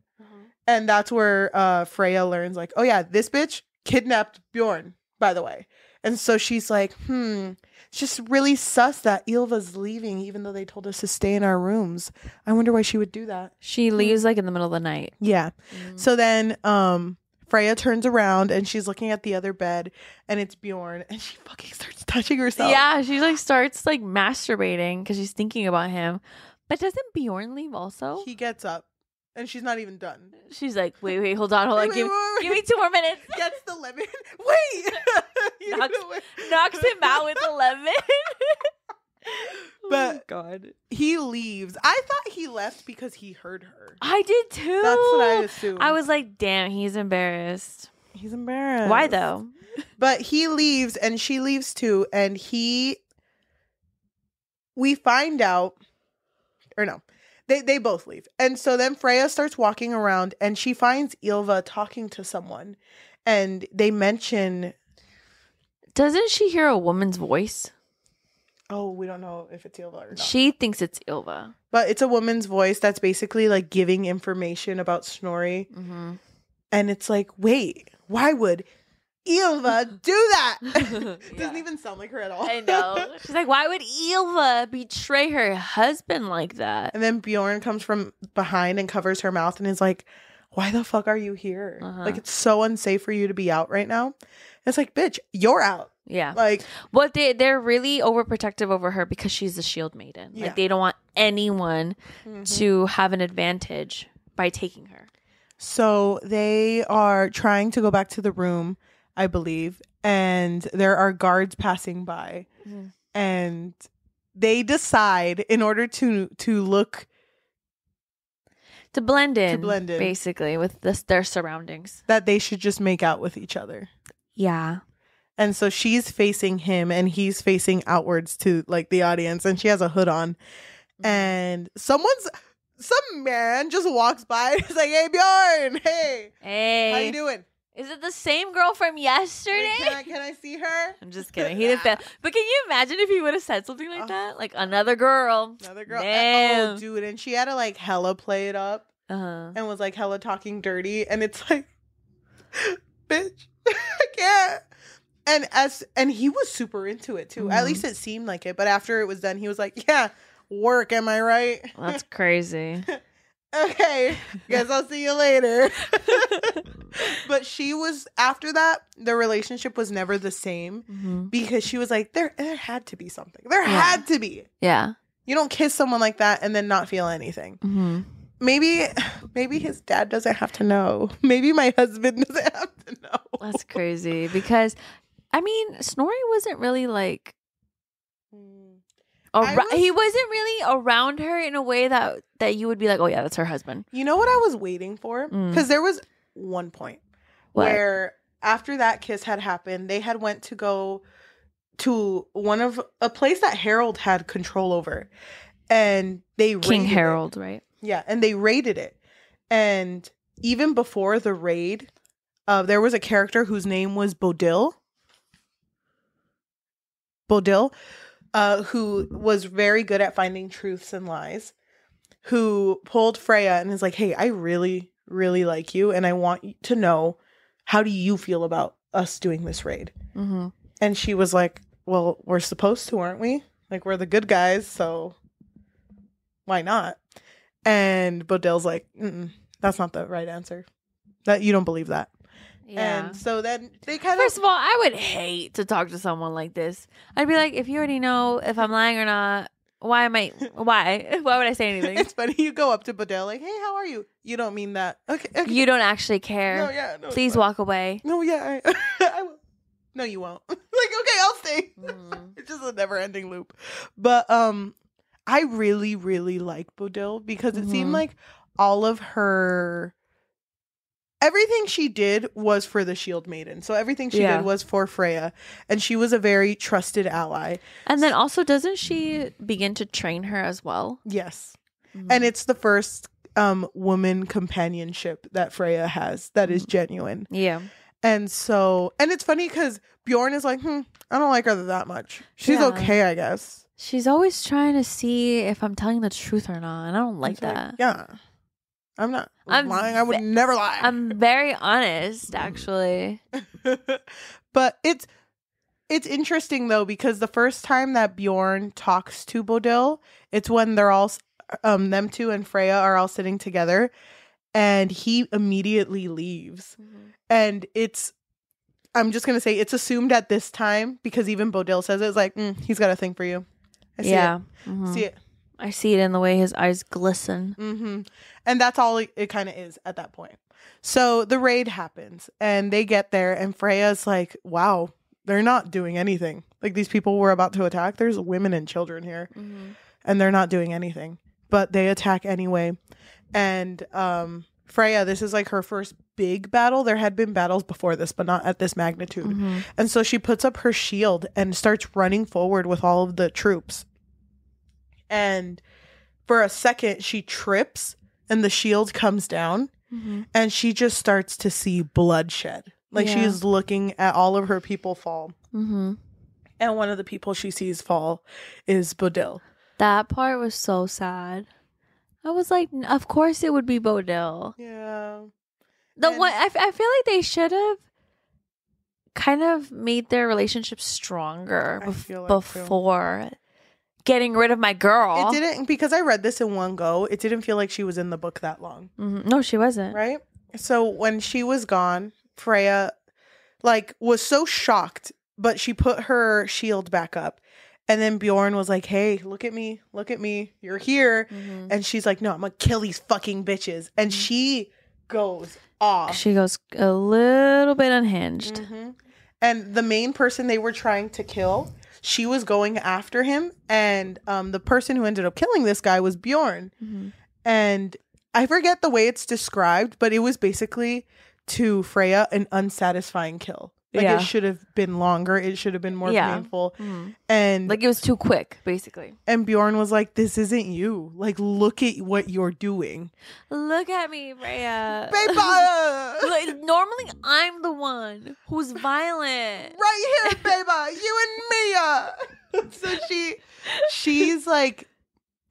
And that's where uh, Freya learns, like, oh yeah, this bitch kidnapped Bjorn, by the way. And so she's like, hmm, it's just really sus that Ylva's leaving, even though they told us to stay in our rooms. I wonder why she would do that. She leaves like in the middle of the night. Yeah. So then um Freya turns around and she's looking at the other bed and it's Bjorn and she fucking starts touching herself. Yeah, she like starts like masturbating because she's thinking about him. But doesn't Bjorn leave also? He gets up and she's not even done. She's like, wait, wait, hold on, hold on, Wait, give, wait, wait, give me two more minutes. Gets the lemon. Wait. Knocks- Knocks him out with the lemon. But- oh, God, he leaves. I thought he left because he heard her. I did too. That's what I assumed. I was like, damn, he's embarrassed. He's embarrassed. Why though? But he leaves and she leaves too. And he, we find out, or no, they, they both leave. And so then Freya starts walking around and she finds Ylva talking to someone. And they mention, Doesn't she hear a woman's voice? oh, we don't know if it's Ylva or not. She thinks it's Ylva. but it's a woman's voice that's basically like giving information about Snorri. Mm-hmm. And it's like, wait, why would Ylva do that? Doesn't even sound like her at all. I know. She's like, why would Ylva betray her husband like that? And then Bjorn comes from behind and covers her mouth and is like, Why the fuck are you here? Uh-huh. Like, it's so unsafe for you to be out right now. It's like, bitch, you're out. Yeah. Like, But they they're really overprotective over her because she's the shield maiden. Yeah. Like they don't want anyone Mm-hmm. to have an advantage by taking her. so they are trying to go back to the room, I believe, and there are guards passing by. Mhm. And they decide in order to to look To blend in, blend in. basically with this, their surroundings. that they should just make out with each other. Yeah. And so she's facing him and he's facing outwards to like the audience and she has a hood on. And someone's some man just walks by and is like, Hey Bjorn, hey, Hey, how you doing? Is it the same girl from yesterday? Wait, can I can I see her? I'm just kidding. He didn't. But can you imagine if he would have said something like Oh. that? Like another girl. Another girl. Damn. Oh dude, and she had to like hella play it up Uh-huh. and was like hella talking dirty. And it's like bitch, I can't. And as and he was super into it too. At Mhm. least it seemed like it. But after it was done, he was like, Yeah, work, am I right? That's crazy. Okay, guess I'll see you later. but she was after that, the relationship was never the same Mhm. because she was like, there, there had to be something. There Yeah. had to be. Yeah. You don't kiss someone like that and then not feel anything. hmm Maybe, maybe his dad doesn't have to know. Maybe my husband doesn't have to know. That's crazy because, I mean, Snorri wasn't really like. Ar- was- he wasn't really around her in a way that that you would be like, oh yeah, that's her husband. You know what I was waiting for? Mm. Because there was one point What? where after that kiss had happened, they had went to go to one of a place that Harald had control over, and they King raided it. Harald, right? Yeah, and they raided it. And even before the raid, uh, there was a character whose name was Bodil. Bodil, uh, who was very good at finding truths and lies, who pulled Freya and is like, "Hey, I really, really like you, and I want you to know how do you feel about us doing this raid." Mm-hmm. And she was like, "Well, we're supposed to, aren't we? Like we're the good guys, so why not?" And Bodil's like, Mm-mm, "That's not the right answer. That you don't believe that." Yeah. And so then they kind of. First of all, I would hate to talk to someone like this. I'd be like, if you already know if I'm lying or not, why am I? Why? Why would I say anything? it's funny. You go up to Bodil like, "Hey, how are you?" You don't mean that. Okay. okay. You don't actually care. No, yeah. No, Please walk away. No, yeah. I, I will. No, you won't. like, okay, I'll stay. Mhm. it's just a never-ending loop. But um, I really, really like Bodil because it seemed Mhm. like all of her everything she did was for the Shield Maiden. So everything she Yeah. did was for Freya, and she was a very trusted ally. And then also, doesn't she begin to train her as well? Yes. Mm-hmm. And it's the first um woman companionship that Freya has that is genuine. yeah, And so, and it's funny because Bjorn is like, hmm, I don't like her that much. She's Yeah. okay, I guess. she's always trying to see if I'm telling the truth or not, and I don't like, that. yeah. I'm not I'm lying. I would ve- never lie. I'm very honest, actually. but it's it's interesting though because the first time that Bjorn talks to Bodil, it's when they're all um them two and Freya are all sitting together and he immediately leaves. And it's I'm just going to say it's assumed at this time because even Bodil says it, it's like, mm, he's got a thing for you. I see yeah, it. Mhm. See it. I see it in the way his eyes glisten. hmm And that's all it, it kind of is at that point. So the raid happens and they get there, and Freya's like, wow, they're not doing anything. Like these people were about to attack. There's women and children here, and they're not doing anything. But they attack anyway. And um, Freya, this is like her first big battle. There had been battles before this, but not at this magnitude. Mhm. And so she puts up her shield and starts running forward with all of the troops. And for a second, she trips and the shield comes down Mhm. and she just starts to see bloodshed. Like Yeah. she's looking at all of her people fall. Mhm. And one of the people she sees fall is Bodil. That part was so sad. I was like, of course it would be Bodil. Yeah. The And- one I, f- I feel like they should have kind of made their relationship stronger I bef- like too. Getting rid of my girl. It didn't because I read this in one go. It didn't feel like she was in the book that long. Mhm. No, she wasn't. right? So when she was gone, Freya like was so shocked, but she put her shield back up. And then Bjorn was like, "Hey, look at me. Look at me. You're here." Mhm. And she's like, "No, I'm going to kill these fucking bitches." And she goes off. She goes a little bit unhinged. Mhm. And the main person they were trying to kill, she was going after him and um the person who ended up killing this guy was Bjorn Mhm. and I forget the way it's described, but it was basically to Freya an unsatisfying kill. Like Yeah. it should have been longer. It should have been more Yeah. painful. Mhm. And Like it was too quick, basically. and Bjorn was like, "This isn't you. Like, look at what you're doing, Look at me, Rhea. baby. like, normally I'm the one who's violent. right here, baby. You and Mia." so she, she's like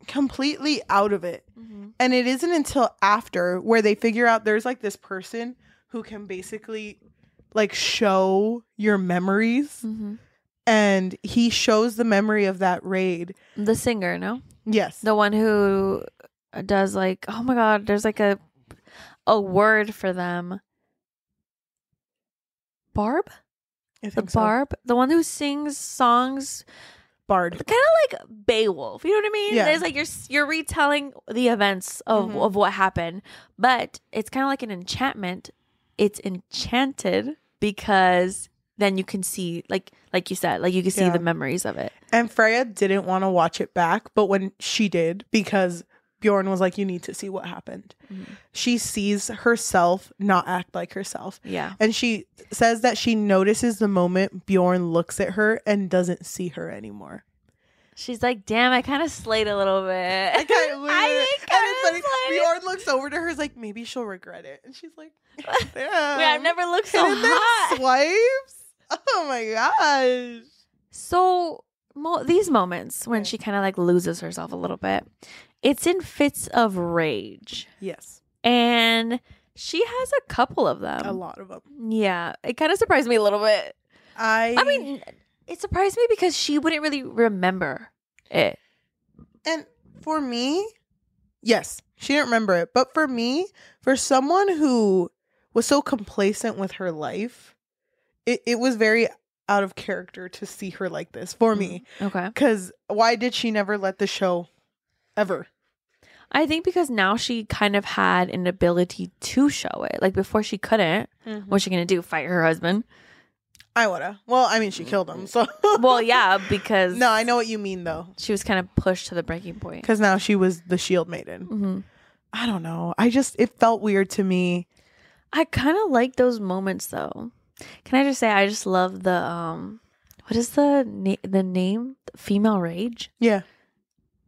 completely out of it. Mhm. And it isn't until after where they figure out there's like this person who can basically like show your memories Mhm. and he shows the memory of that raid. The singer, no? Yes. The one who does like, oh my god, there's like a a word for them. Barb? I The so. Barb? The one who sings songs Bard. kind of like Beowulf. You know what I mean? Yeah. It's like you're you're retelling the events of Mhm. of what happened, but it's kind of like an enchantment. It's enchanted because then you can see like like you said, like you can see Yeah. the memories of it. And Freya didn't want to watch it back, but when she did, because Bjorn was like, You need to see what happened. Mhm. She sees herself not act like herself. Yeah. And she says that she notices the moment Bjorn looks at her and doesn't see her anymore. She's like, damn, I kind of slayed a little bit. I kind of I and it's funny. Bjorn looks over to her, is like, maybe she'll regret it, and she's like, "Damn, Wait, I've never looked so them hot. swipes." Oh my gosh! So mo- these moments when she kind of like loses herself a little bit, it's in fits of rage, Yes, and she has a couple of them. a lot of them. Yeah, it kind of surprised me a little bit. I, I mean, it surprised me because she wouldn't really remember it. and for me, yes, she didn't remember it, but for me, for someone who was so complacent with her life, it, it was very out of character to see her like this for me. Mm, okay. Because why did she never let the show ever? I think because now she kind of had an ability to show it. Like before she couldn't. What's mm-hmm. she gonna do? Fight her husband? I woulda. Well, I mean, she killed him. So Well, yeah, because no, I know what you mean though. she was kind of pushed to the breaking point. Because now she was the Shield Maiden. hmm I don't know. I just it felt weird to me. I kind of like those moments though. Can I just say I just love the um, what is the na- the name? Female rage, Yeah,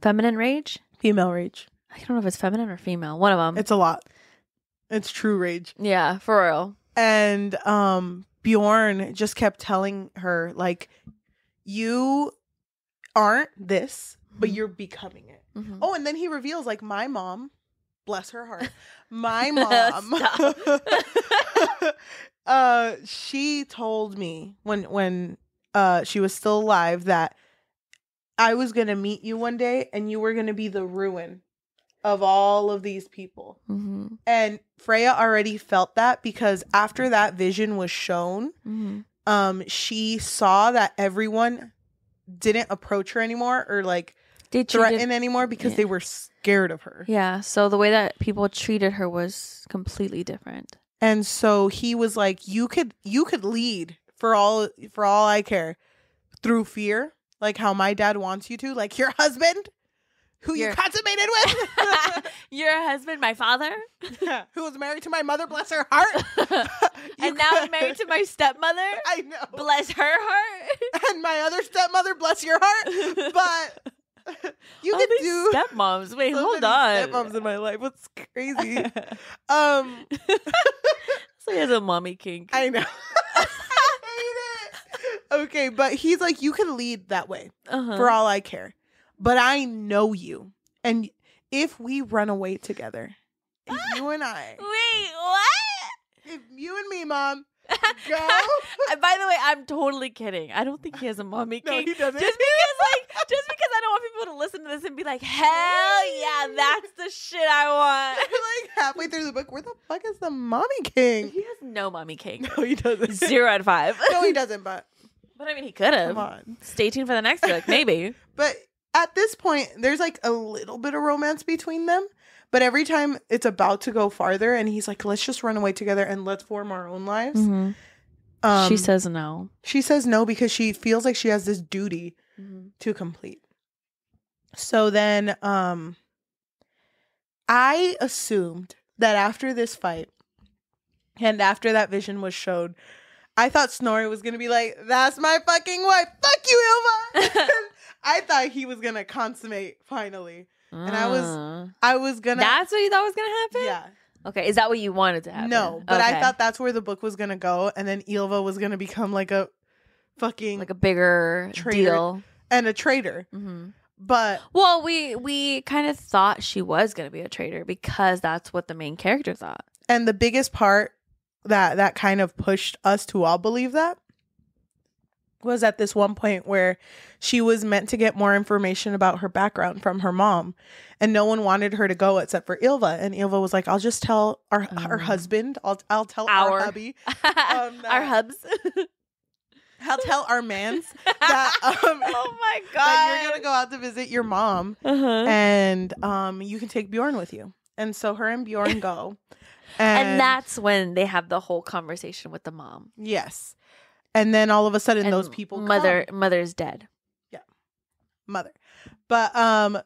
feminine rage. female rage. I don't know if it's feminine or female. One of them. It's a lot. It's true rage. yeah, for real. And um Bjorn just kept telling her like, you aren't this, but Mhm. you're becoming it. Mhm. Oh, and then he reveals like my mom, bless her heart, my mom. uh, she told me when when uh she was still alive that I was gonna meet you one day and you were gonna be the ruin of all of these people. Mhm. And Freya already felt that because after that vision was shown, Mhm. um, she saw that everyone didn't approach her anymore or like They threaten anymore because yeah. they were scared of her. yeah. So the way that people treated her was completely different. And so he was like, "You could, you could lead for all, for all I care, through fear, like how my dad wants you to, like your husband, who you consummated with, Your husband, my father, who was married to my mother, bless her heart, and now I'm married to my stepmother. I know, Bless her heart. and my other stepmother, bless your heart, but you All could do." stepmoms. Wait, so hold on. Stepmoms in my life. What's crazy? um, so he has a mommy kink. I know. I hate it. Okay, but he's like, you can lead that way uh-huh. for all I care. But I know you. And if we run away together, if ah! you and I, Wait, what? if you and me, mom, go. By the way, I'm totally kidding. I don't think he has a mommy no, he doesn't. just because, like, just because I don't want people to listen to this and be like, "Hell yeah, that's the shit I want." like halfway through the book, where the fuck is the mommy king? He has no mommy king. No, he doesn't. Zero out of five. No, he doesn't. But But I mean, he could come have. on. Stay tuned for the next book, maybe. But at this point, there's like a little bit of romance between them. But every time it's about to go farther, and he's like, "Let's just run away together and let's form our own lives." Um, she says no. she says no because she feels like she has this duty to complete. So then, um, I assumed that after this fight and after that vision was showed, I thought Snorri was gonna be like, "That's my fucking wife. Fuck you, Ylva." I thought he was gonna consummate finally. And I was- Uh, I was gonna. That's what you thought was gonna happen. yeah. Okay, is that what you wanted to happen? No, but I thought that's where the book was gonna go, and then Ylva was gonna become like a fucking like a bigger Traitor. deal. and a traitor. hmm But Well, we we kind of thought she was gonna be a traitor because that's what the main character thought. and the biggest part that that kind of pushed us to all believe that was at this one point where she was meant to get more information about her background from her mom and no one wanted her to go except for Ylva and Ylva was like I'll just tell our our Oh. husband I'll I'll tell our, Our. hubby Our that- hubs. I'll tell our mans that um oh my god! that you're gonna go out to visit your mom Uh-huh. and um you can take Bjorn with you and so her and Bjorn go and, and that's when they have the whole conversation with the mom. yes and then all of a sudden And those people mother come. mother's dead. Yeah. Mother but um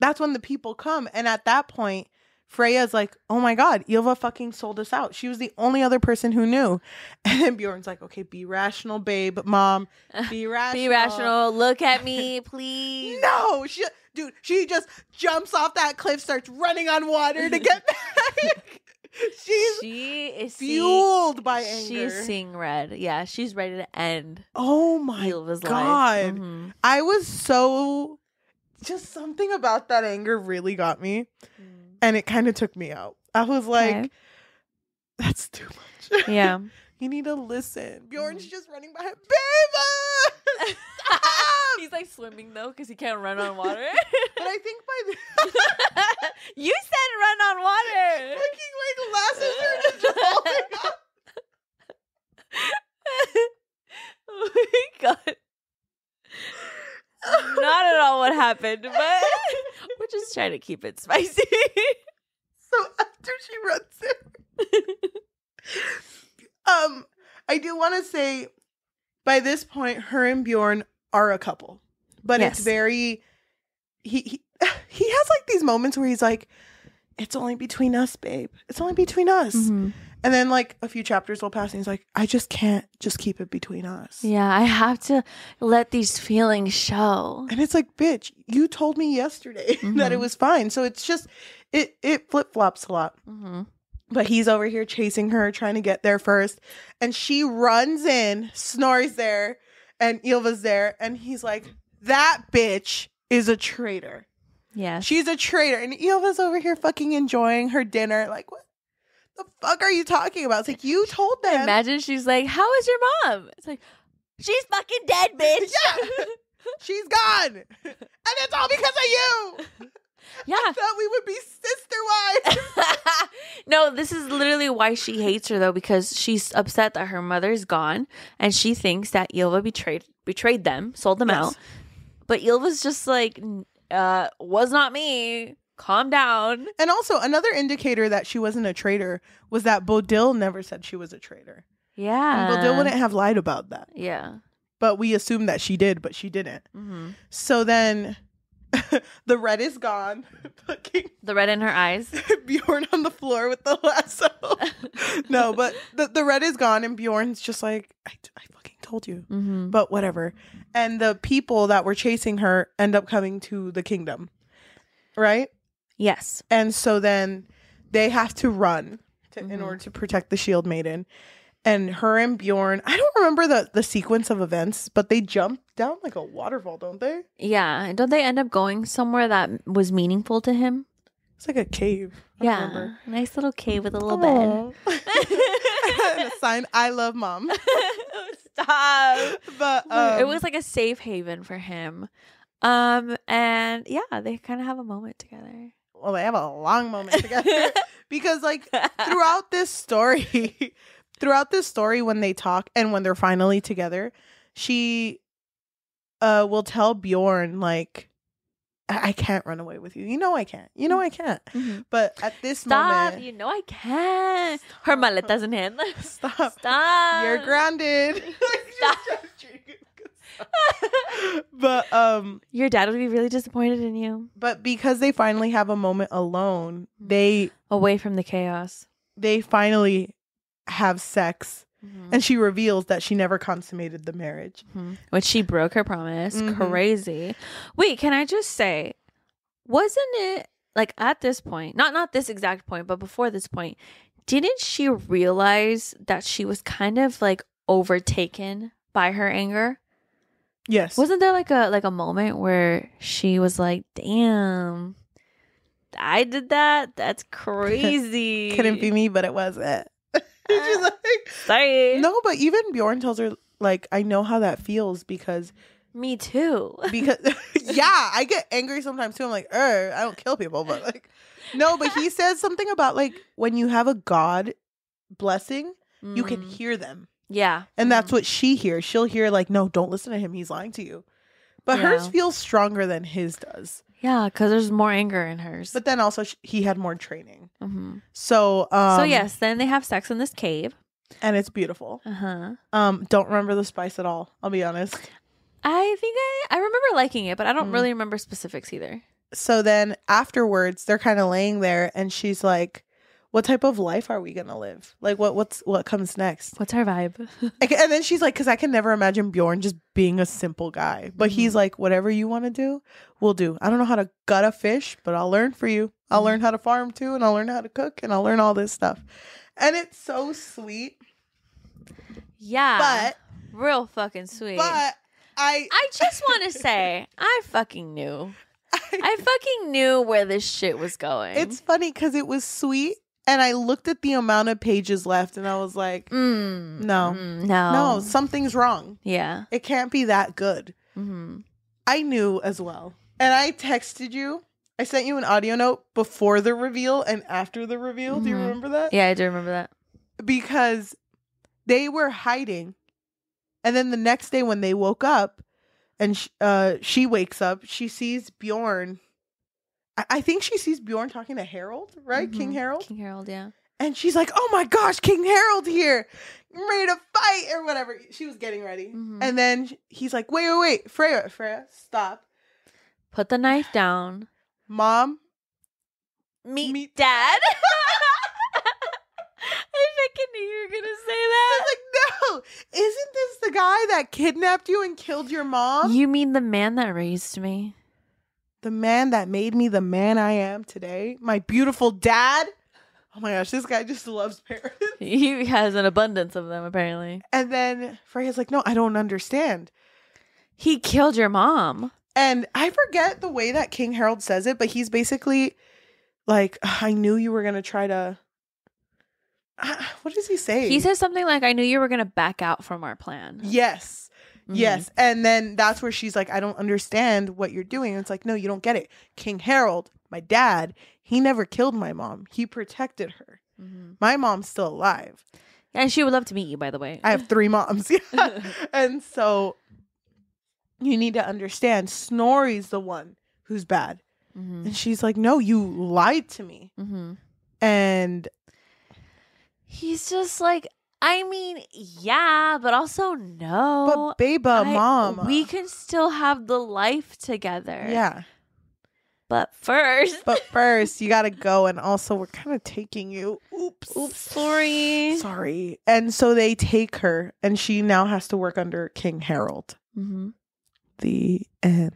that's when the people come. And at that point, Freya's like, oh my God, Ylva fucking sold us out. She was the only other person who knew. And then Bjorn's like, okay, be rational, babe. Mom, be rational. Be rational. Look at me, please. No, she, dude, she just jumps off that cliff, starts running on water to get back. She's she is fueled seeing, by anger. She's seeing red. Yeah, she's ready to end oh my God. Mhm. I was so just something about that anger really got me and it kind of took me out. I was like, Okay. that's too much. Yeah. you need to listen. Bjorn's Mhm. just running by, Babe! He's like swimming though because he can't run on water. but I think by the you said run on water. fucking like are just holding up. oh my god. Not at all what happened, but we're just trying to keep it spicy. So after she runs it, um, I do want to say, by this point, her and Bjorn are a couple, but it's very he he he has like these moments where he's like, "It's only between us, babe. It's only between us." Mm-hmm. And then like a few chapters will pass, and he's like, "I just can't just keep it between us." Yeah, I have to let these feelings show. And it's like, bitch, you told me yesterday that it Mhm. was fine. So it's just it it flip flops a lot. Mm-hmm. But he's over here chasing her, trying to get there first. And she runs in, Snorri's there, and Ylva's there. And he's like, that bitch is a traitor. Yeah. She's a traitor. And Ylva's over here fucking enjoying her dinner. Like, what the fuck are you talking about? It's like, you told them. Imagine she's like, "How is your mom?" It's like, "She's fucking dead, bitch." Yeah. She's gone. And it's all because of you. yeah. Thought we would be sister wives. no, this is literally why she hates her though, because she's upset that her mother's gone, and she thinks that Ylva betrayed betrayed them, sold them Yes. out. But Ylva's just like, uh, was not me. Calm down. And also, another indicator that she wasn't a traitor was that Bodil never said she was a traitor. Yeah. And Bodil wouldn't have lied about that. Yeah. But we assumed that she did, but she didn't. hmm So then the red is gone. Fucking The red in her eyes. Bjorn on the floor with the lasso. no, but the, the red is gone, and Bjorn's just like, I, I fucking told you. hmm But whatever. And the people that were chasing her end up coming to the kingdom. Right? Yes. And so then they have to run to, in Mhm. order to protect the shield maiden. And her and Bjorn, I don't remember the, the sequence of events, but they jump down like a waterfall, don't they? Yeah. And Don't they end up going somewhere that was meaningful to him? It's like a cave. I yeah. remember. Nice little cave with a little bed. And a sign, I love mom. Stop. But it um, was like a safe haven for him. Um and yeah, they kind of have a moment together. well, they have a long moment together because like throughout this story, throughout this story, when they talk and when they're finally together, she uh will tell Bjorn like, I, I can't run away with you. You know I can't. You know I can't. Mhm. But at this Stop! moment, You know I can't. Her maleta's in hand. stop. Stop. You're grounded. Stop. but um, Your dad would be really disappointed in you. but because they finally have a moment alone, Mm. they Away from the chaos. they finally have sex, Mhm. and she reveals that she never consummated the marriage. Mhm. When she broke her promise. Mhm. Crazy. Wait, can I just say, wasn't it like at this point, not not this exact point, but before this point, didn't she realize that she was kind of like overtaken by her anger? Yes. Wasn't there like a like a moment where she was like, "Damn, I did that. That's crazy." Couldn't be me, but it wasn't. She's like, Sorry. no, but even Bjorn tells her like, I know how that feels because Me too. because yeah, I get angry sometimes too. I'm like, er, I don't kill people, but like, no, but he says something about like when you have a God blessing, you can Mm. hear them, Yeah. and that's Mhm. what she hears. She'll hear like, no, don't listen to him. He's lying to you. But hers feels stronger than his does. Yeah, because there's more anger in hers. But then also sh- he had more training. Mhm. So um, so yes, then they have sex in this cave. and it's beautiful. Uh huh. Um, don't remember the spice at all. I'll be honest. I think I I remember liking it, but I don't Mm. really remember specifics either. so then afterwards, they're kind of laying there, and she's like, "What type of life are we gonna live? Like, what what's what comes next?" What's our vibe? Like, And then she's like, "Cause I can never imagine Bjorn just being a simple guy, but he's like, whatever you want to do, we'll do. I don't know how to gut a fish, but I'll learn for you. I'll Mhm. learn how to farm too, and I'll learn how to cook, and I'll learn all this stuff." And it's so sweet, yeah. but real fucking sweet. but I I just want to say, I fucking knew. I fucking knew where this shit was going. It's funny because it was sweet, and I looked at the amount of pages left, and I was like, Mm, No. mm, no, "No, something's wrong. Yeah. It can't be that good." hmm I knew as well, and I texted you. I sent you an audio note before the reveal and after the reveal. Do you Mhm. remember that? Yeah, I do remember that. Because they were hiding, and then the next day when they woke up, and sh- uh, she wakes up, she sees Bjorn. I-, I think she sees Bjorn talking to Harald, right? King Mhm. Harald. King Harald, yeah. And she's like, "Oh my gosh, King Harald here! I'm ready to fight or whatever." She was getting ready, Mhm. and then he's like, "Wait, wait, wait, Freya, Freya, stop, Put the knife down. Mom." Meet, Meet dad. I fucking knew you were gonna say that. I was like, "No, isn't this the guy that kidnapped you and killed your mom? You mean the man that raised me? The man that made me the man I am today, my beautiful dad." Oh my gosh, this guy just loves parents. He has an abundance of them, apparently. And then Freya's like, "No, I don't understand." He killed your mom. And I forget the way that King Harald says it, but he's basically like, I knew you were going to try to. What does he say? He says something like, I knew you were gonna back out from our plan. Yes. Yes. And then that's where she's like, I don't understand what you're doing. And it's like, no, you don't get it. King Harald, my dad, he never killed my mom. He protected her. Mhm. My mom's still alive. And she would love to meet you, by the way. I have three moms. Yeah. and so you need to understand Snorri's the one who's bad. Mhm. And she's like, No, you lied to me. Mhm. And He's just like, I mean, yeah, but also no. but Beba, I- mom. we can still have the life together. Yeah. But first, But first you gotta go and also we're kind of taking you. Oops. oops, sorry. Sorry. And so they take her and she now has to work under King Harald. Mm-hmm. The end.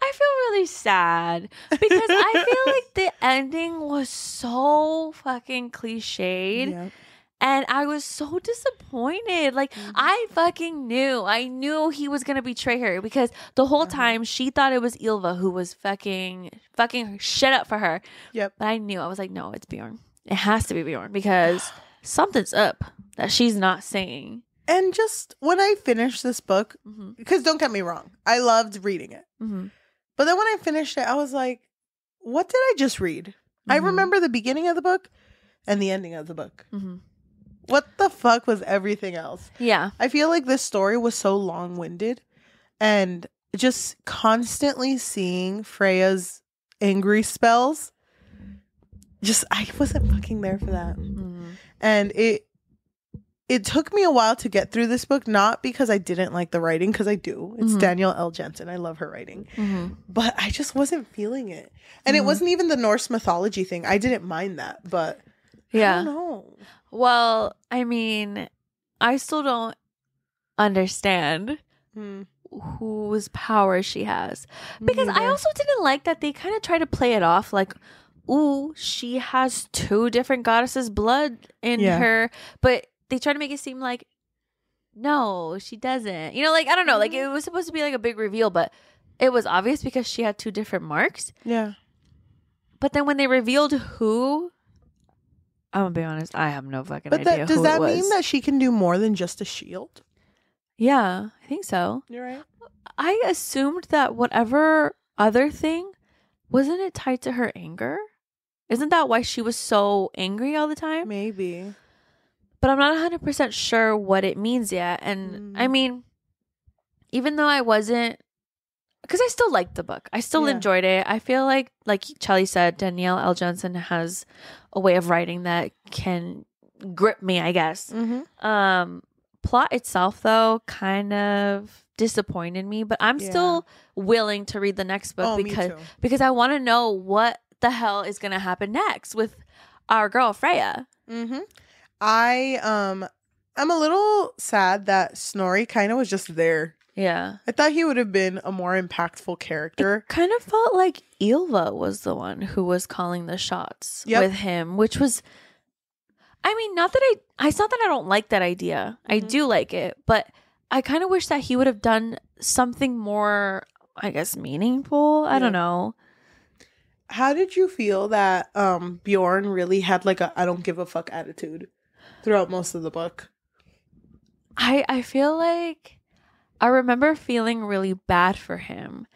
I feel really sad because I feel like the ending was so fucking cliched. Yeah. And I was so disappointed. Like Mhm. I fucking knew. I knew he was gonna betray her because the whole Uh-huh. time she thought it was Ylva who was fucking fucking shit up for her. Yep. But I knew. I was like, no, it's Bjorn. It has to be Bjorn because something's up that she's not saying. And just when I finished this book, because don't get me wrong, I loved reading it. hmm But then when I finished it, I was like, what did I just read? I Mhm. remember the beginning of the book and the ending of the book. What the fuck was everything else? Yeah. I feel like this story was so long winded and just constantly seeing Freya's angry spells. Just, I wasn't fucking there for that. hmm And it, it took me a while to get through this book, not because I didn't like the writing, because I do. It's Mhm. Danielle L. Jensen. I love her writing. hmm But I just wasn't feeling it. And it Mhm. wasn't even the Norse mythology thing. I didn't mind that, but I Yeah. don't know. Well, I mean, I still don't understand Hmm. whose power she has. Because I also didn't like that they kind of try to play it off like, ooh, she has two different goddesses' blood in Yeah. her. But they try to make it seem like, no, she doesn't. You know, like, I don't know. Like, it was supposed to be like a big reveal, but it was obvious because she had two different marks. yeah. But then when they revealed who, I'm gonna be honest, I have no fucking But idea. that, does that mean that she can do more than just a shield? Yeah, I think so. You're right. I assumed that whatever other thing wasn't it tied to her anger? Isn't that why she was so angry all the time? Maybe. But I'm not 100% sure what it means yet. And I Mm. mean, even though I wasn't because I still liked the book. I still Yeah. enjoyed it. I feel like like Cheli said Danielle L. Johnson has a way of writing that can grip me, I guess. Mm-hmm. Um plot itself, though, kind of disappointed me. But I'm Yeah. still willing to read the next book Oh, because because I want to know what the hell is going to happen next with our girl Freya. Mm-hmm. I um I'm a little sad that Snorri kind of was just there. Yeah. I thought he would have been a more impactful character. Kind of felt like Ylva was the one who was calling the shots Yep. with him, which was I mean, not that I it's not that I don't like that idea. I Mhm. do like it, but I kind of wish that he would have done something more I guess meaningful. I Yeah. don't know. How did you feel that um Bjorn really had like a I don't give a fuck attitude throughout most of the book? I I feel like I remember feeling really bad for him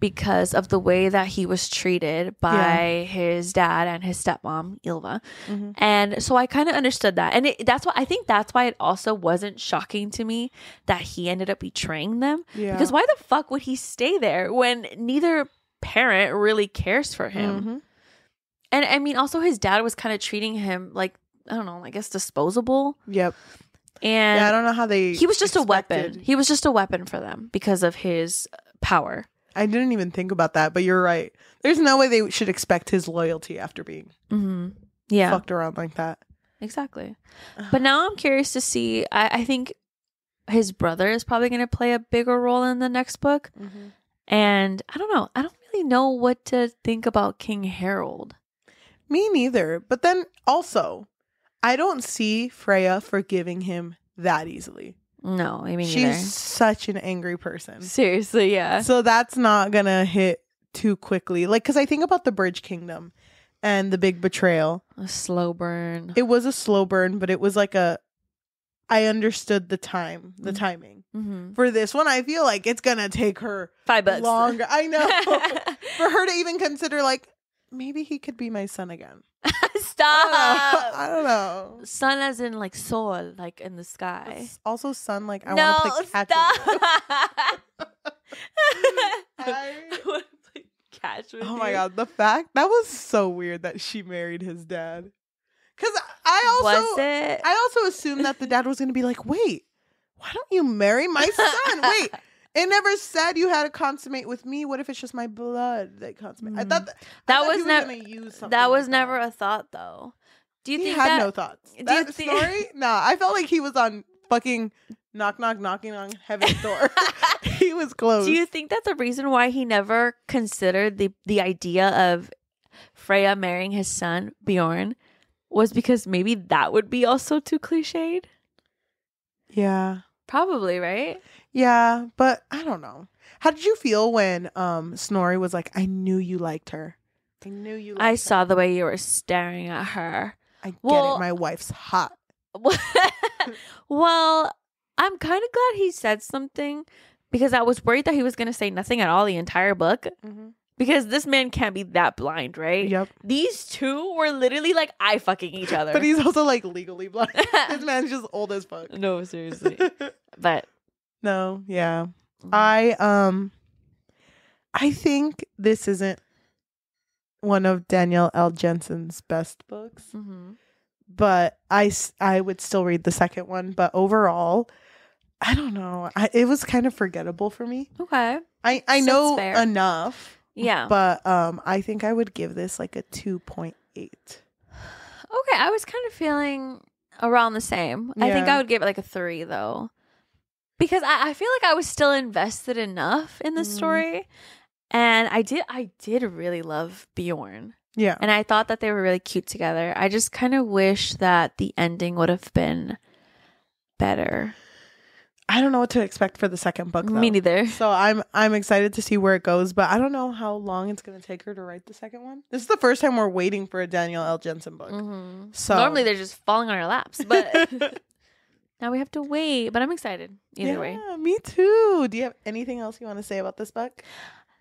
because of the way that he was treated by his dad and his stepmom Ylva. Mhm. And so I kind of understood that. And it, that's why I think that's why it also wasn't shocking to me that he ended up betraying them Yeah. because why the fuck would he stay there when neither parent really cares for him? Mhm. And I mean also his dad was kind of treating him like I don't know, I guess disposable. Yep. And yeah, I don't know how they he was just a weapon. He was just a weapon for them because of his power. I didn't even think about that, but you're right. There's no way they should expect his loyalty after being hmm Yeah, fucked around like that. exactly. But now I'm curious to see. I, I think his brother is probably going to play a bigger role in the next book. And I don't know. I don't really know what to think about King Harald. Me neither. But then also, I don't see Freya forgiving him that easily. No, I mean, She's neither. such an angry person. seriously, yeah. So that's not gonna hit too quickly. Like, cause I think about the Bridge Kingdom and the big betrayal. A slow burn. It was a slow burn, but it was like a. I understood the time, the Mhm. timing. hmm For this one, I feel like it's gonna take her Five bucks. longer. I know for her to even consider like maybe he could be my son again. I don't know. Stop. I don't know. Sun as in like sol, like in the sky. It's Also, son, like I no, want to play catch. with you. stop. I- I want to play catch with Oh my you. god, the fact that was so weird that she married his dad. Cause I also? I also assumed that the dad was gonna be like, wait, why don't you marry my son? Wait, it never said you had to consummate with me. What if it's just my blood that consummate? I Mm. thought th- I That thought was he nev- gonna use something that was like never a thought, though. Do you he think had that? no thoughts. do you That story? Nah, I felt like he was on fucking knock knock knocking on heaven's door. he was close. do you think that's the reason why he never considered the the idea of Freya marrying his son Bjorn? Was because maybe that would be also too cliched. yeah. Probably, right? Yeah, but I don't know. How did you feel when um Snorri was like, "I knew you liked her. I knew you." Liked I her. saw the way you were staring at her. I get Well- it. My wife's hot. well, I'm kind of glad he said something because I was worried that he was going to say nothing at all the entire book because this man can't be that blind, right? Yep. These two were literally like eye fucking each other. But he's also like legally blind. this man's just old as fuck. no, seriously. But no, yeah. Mm. I um I think this isn't one of Danielle L. Jensen's best books, Mhm. but I would still read the second one, but overall I don't know. I, it was kind of forgettable for me. okay, I I That's know enough, yeah, but um I think I would give this like a 2.8. okay. I was kind of feeling around the same. I think I would give it like a three though, because I, I feel like I was still invested enough in the Mhm. story, and I did I did really love Bjorn. Yeah. and I thought that they were really cute together. I just kind of wish that the ending would have been better. I don't know what to expect for the second book though. Me neither. So I'm I'm excited to see where it goes, but I don't know how long it's gonna take her to write the second one. This is the first time we're waiting for a Danielle L. Jensen book. hmm So Normally they're just falling on our laps, but now we have to wait. But I'm excited either way. Me too. Do you have anything else you want to say about this book?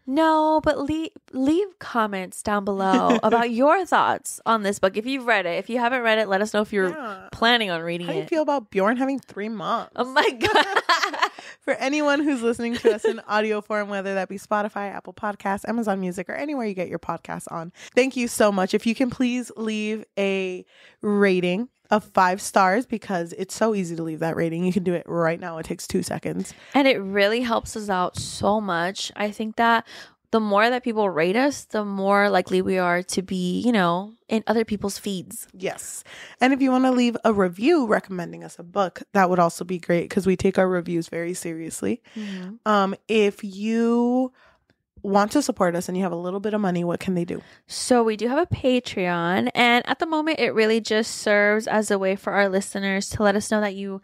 No, but leave leave comments down below about your thoughts on this book if you've read it. If you haven't read it, let us know if you're Yeah. planning on reading it. How do you feel about Bjorn having three moms? Oh my god. For anyone who's listening to us in audio form, whether that be Spotify, Apple Podcasts, Amazon Music, or anywhere you get your podcasts on, thank you so much. If you can please leave a rating of five stars because it's so easy to leave that rating. You can do it right now. It takes two seconds. And it really helps us out so much. I think that the more that people rate us, the more likely we are to be, you know, in other people's feeds. Yes. And if you want to leave a review recommending us a book, that would also be great because we take our reviews very seriously. Mm-hmm. Um, if you want to support us and you have a little bit of money, what can they do? So we do have a Patreon, and at the moment, it really just serves as a way for our listeners to let us know that you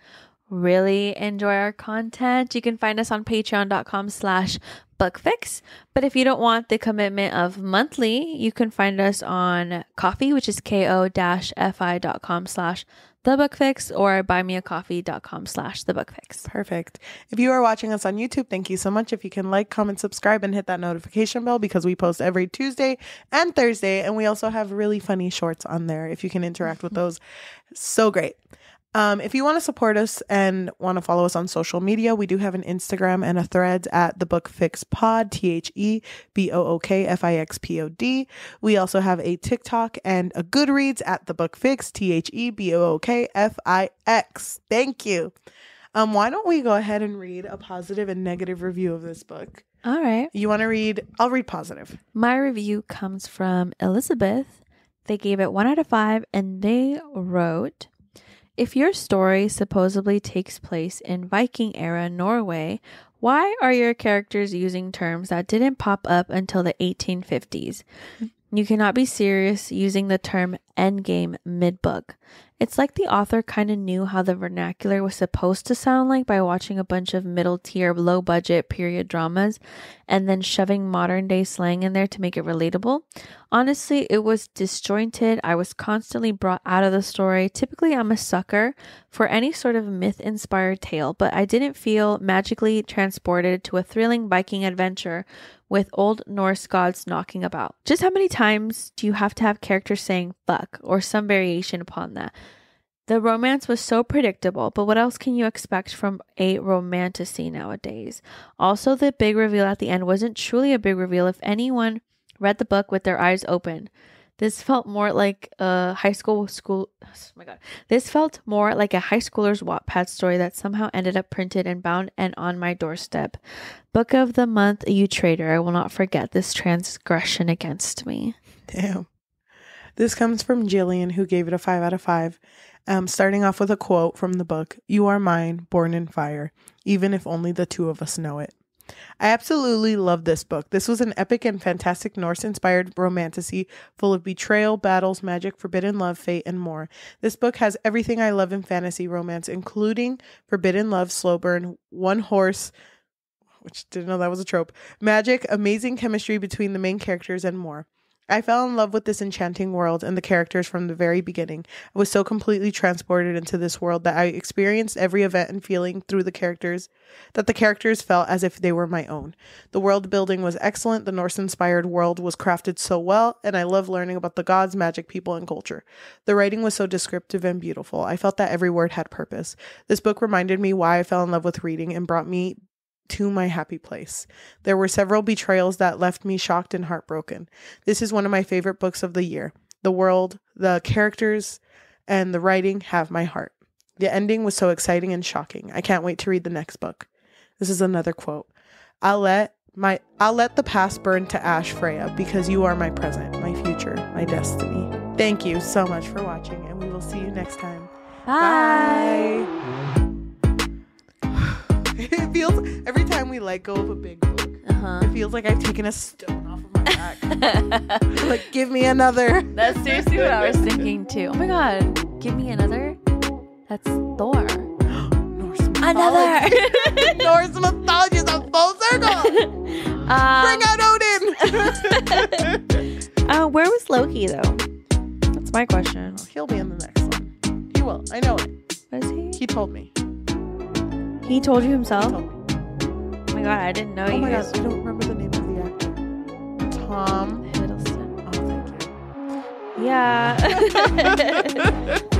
really enjoy our content. You can find us on patreon.com slash bookfix. But if you don't want the commitment of monthly, you can find us on coffee, which is ko-fi.com slash the bookfix or buymeacoffee.com slash the bookfix. Perfect. If you are watching us on YouTube, thank you so much. If you can like, comment, subscribe, and hit that notification bell because we post every Tuesday and Thursday. And we also have really funny shorts on there if you can interact with mm-hmm. those. So great. Um, if you want to support us and want to follow us on social media, we do have an Instagram and a threads at the Book Fix Pod, T H E B O O K F I X P O D. We also have a TikTok and a Goodreads at the Book Fix, T H E B O O K F I X. Thank you. Um, why don't we go ahead and read a positive and negative review of this book? All right. You want to read? I'll read positive. My review comes from Elizabeth. They gave it one out of five and they wrote If your story supposedly takes place in Viking era Norway, why are your characters using terms that didn't pop up until the 1850s? You cannot be serious using the term endgame mid book. It's like the author kind of knew how the vernacular was supposed to sound like by watching a bunch of middle tier, low budget period dramas and then shoving modern day slang in there to make it relatable. Honestly, it was disjointed. I was constantly brought out of the story. Typically, I'm a sucker for any sort of myth inspired tale, but I didn't feel magically transported to a thrilling Viking adventure with old Norse gods knocking about. Just how many times do you have to have characters saying fuck or some variation upon that? The romance was so predictable, but what else can you expect from a romantasy nowadays? Also, the big reveal at the end wasn't truly a big reveal if anyone read the book with their eyes open. This felt more like a high school school. Oh my god! This felt more like a high schooler's Wattpad story that somehow ended up printed and bound and on my doorstep. Book of the month, you traitor! I will not forget this transgression against me. Damn. This comes from Jillian, who gave it a five out of five. Um, starting off with a quote from the book You are mine, born in fire, even if only the two of us know it. I absolutely love this book. This was an epic and fantastic Norse inspired romantasy full of betrayal, battles, magic, forbidden love, fate, and more. This book has everything I love in fantasy romance, including forbidden love, slow burn, one horse, which didn't know that was a trope, magic, amazing chemistry between the main characters, and more. I fell in love with this enchanting world and the characters from the very beginning. I was so completely transported into this world that I experienced every event and feeling through the characters, that the characters felt as if they were my own. The world building was excellent, the Norse inspired world was crafted so well, and I love learning about the gods, magic, people, and culture. The writing was so descriptive and beautiful. I felt that every word had purpose. This book reminded me why I fell in love with reading and brought me to my happy place. There were several betrayals that left me shocked and heartbroken. This is one of my favorite books of the year. The world, the characters, and the writing have my heart. The ending was so exciting and shocking. I can't wait to read the next book. This is another quote. I'll let my I'll let the past burn to ash, Freya, because you are my present, my future, my destiny. Thank you so much for watching, and we will see you next time. Bye. it feels every time we let go of a big book, uh-huh. it feels like I've taken a stone off of my back. like, give me another. That's seriously what I was thinking too. Oh my god, give me another. That's Thor. Norse. Another. Norse mythology is a full circle. Bring um, out Odin. uh, where was Loki though? That's my question. He'll be in the next one. He will. I know it. Was he? He told me. He told you himself. Oh my god, I didn't know Oh you my guys. god, I don't remember the name of the actor. Tom. Hiddleston. Oh, thank you. Yeah.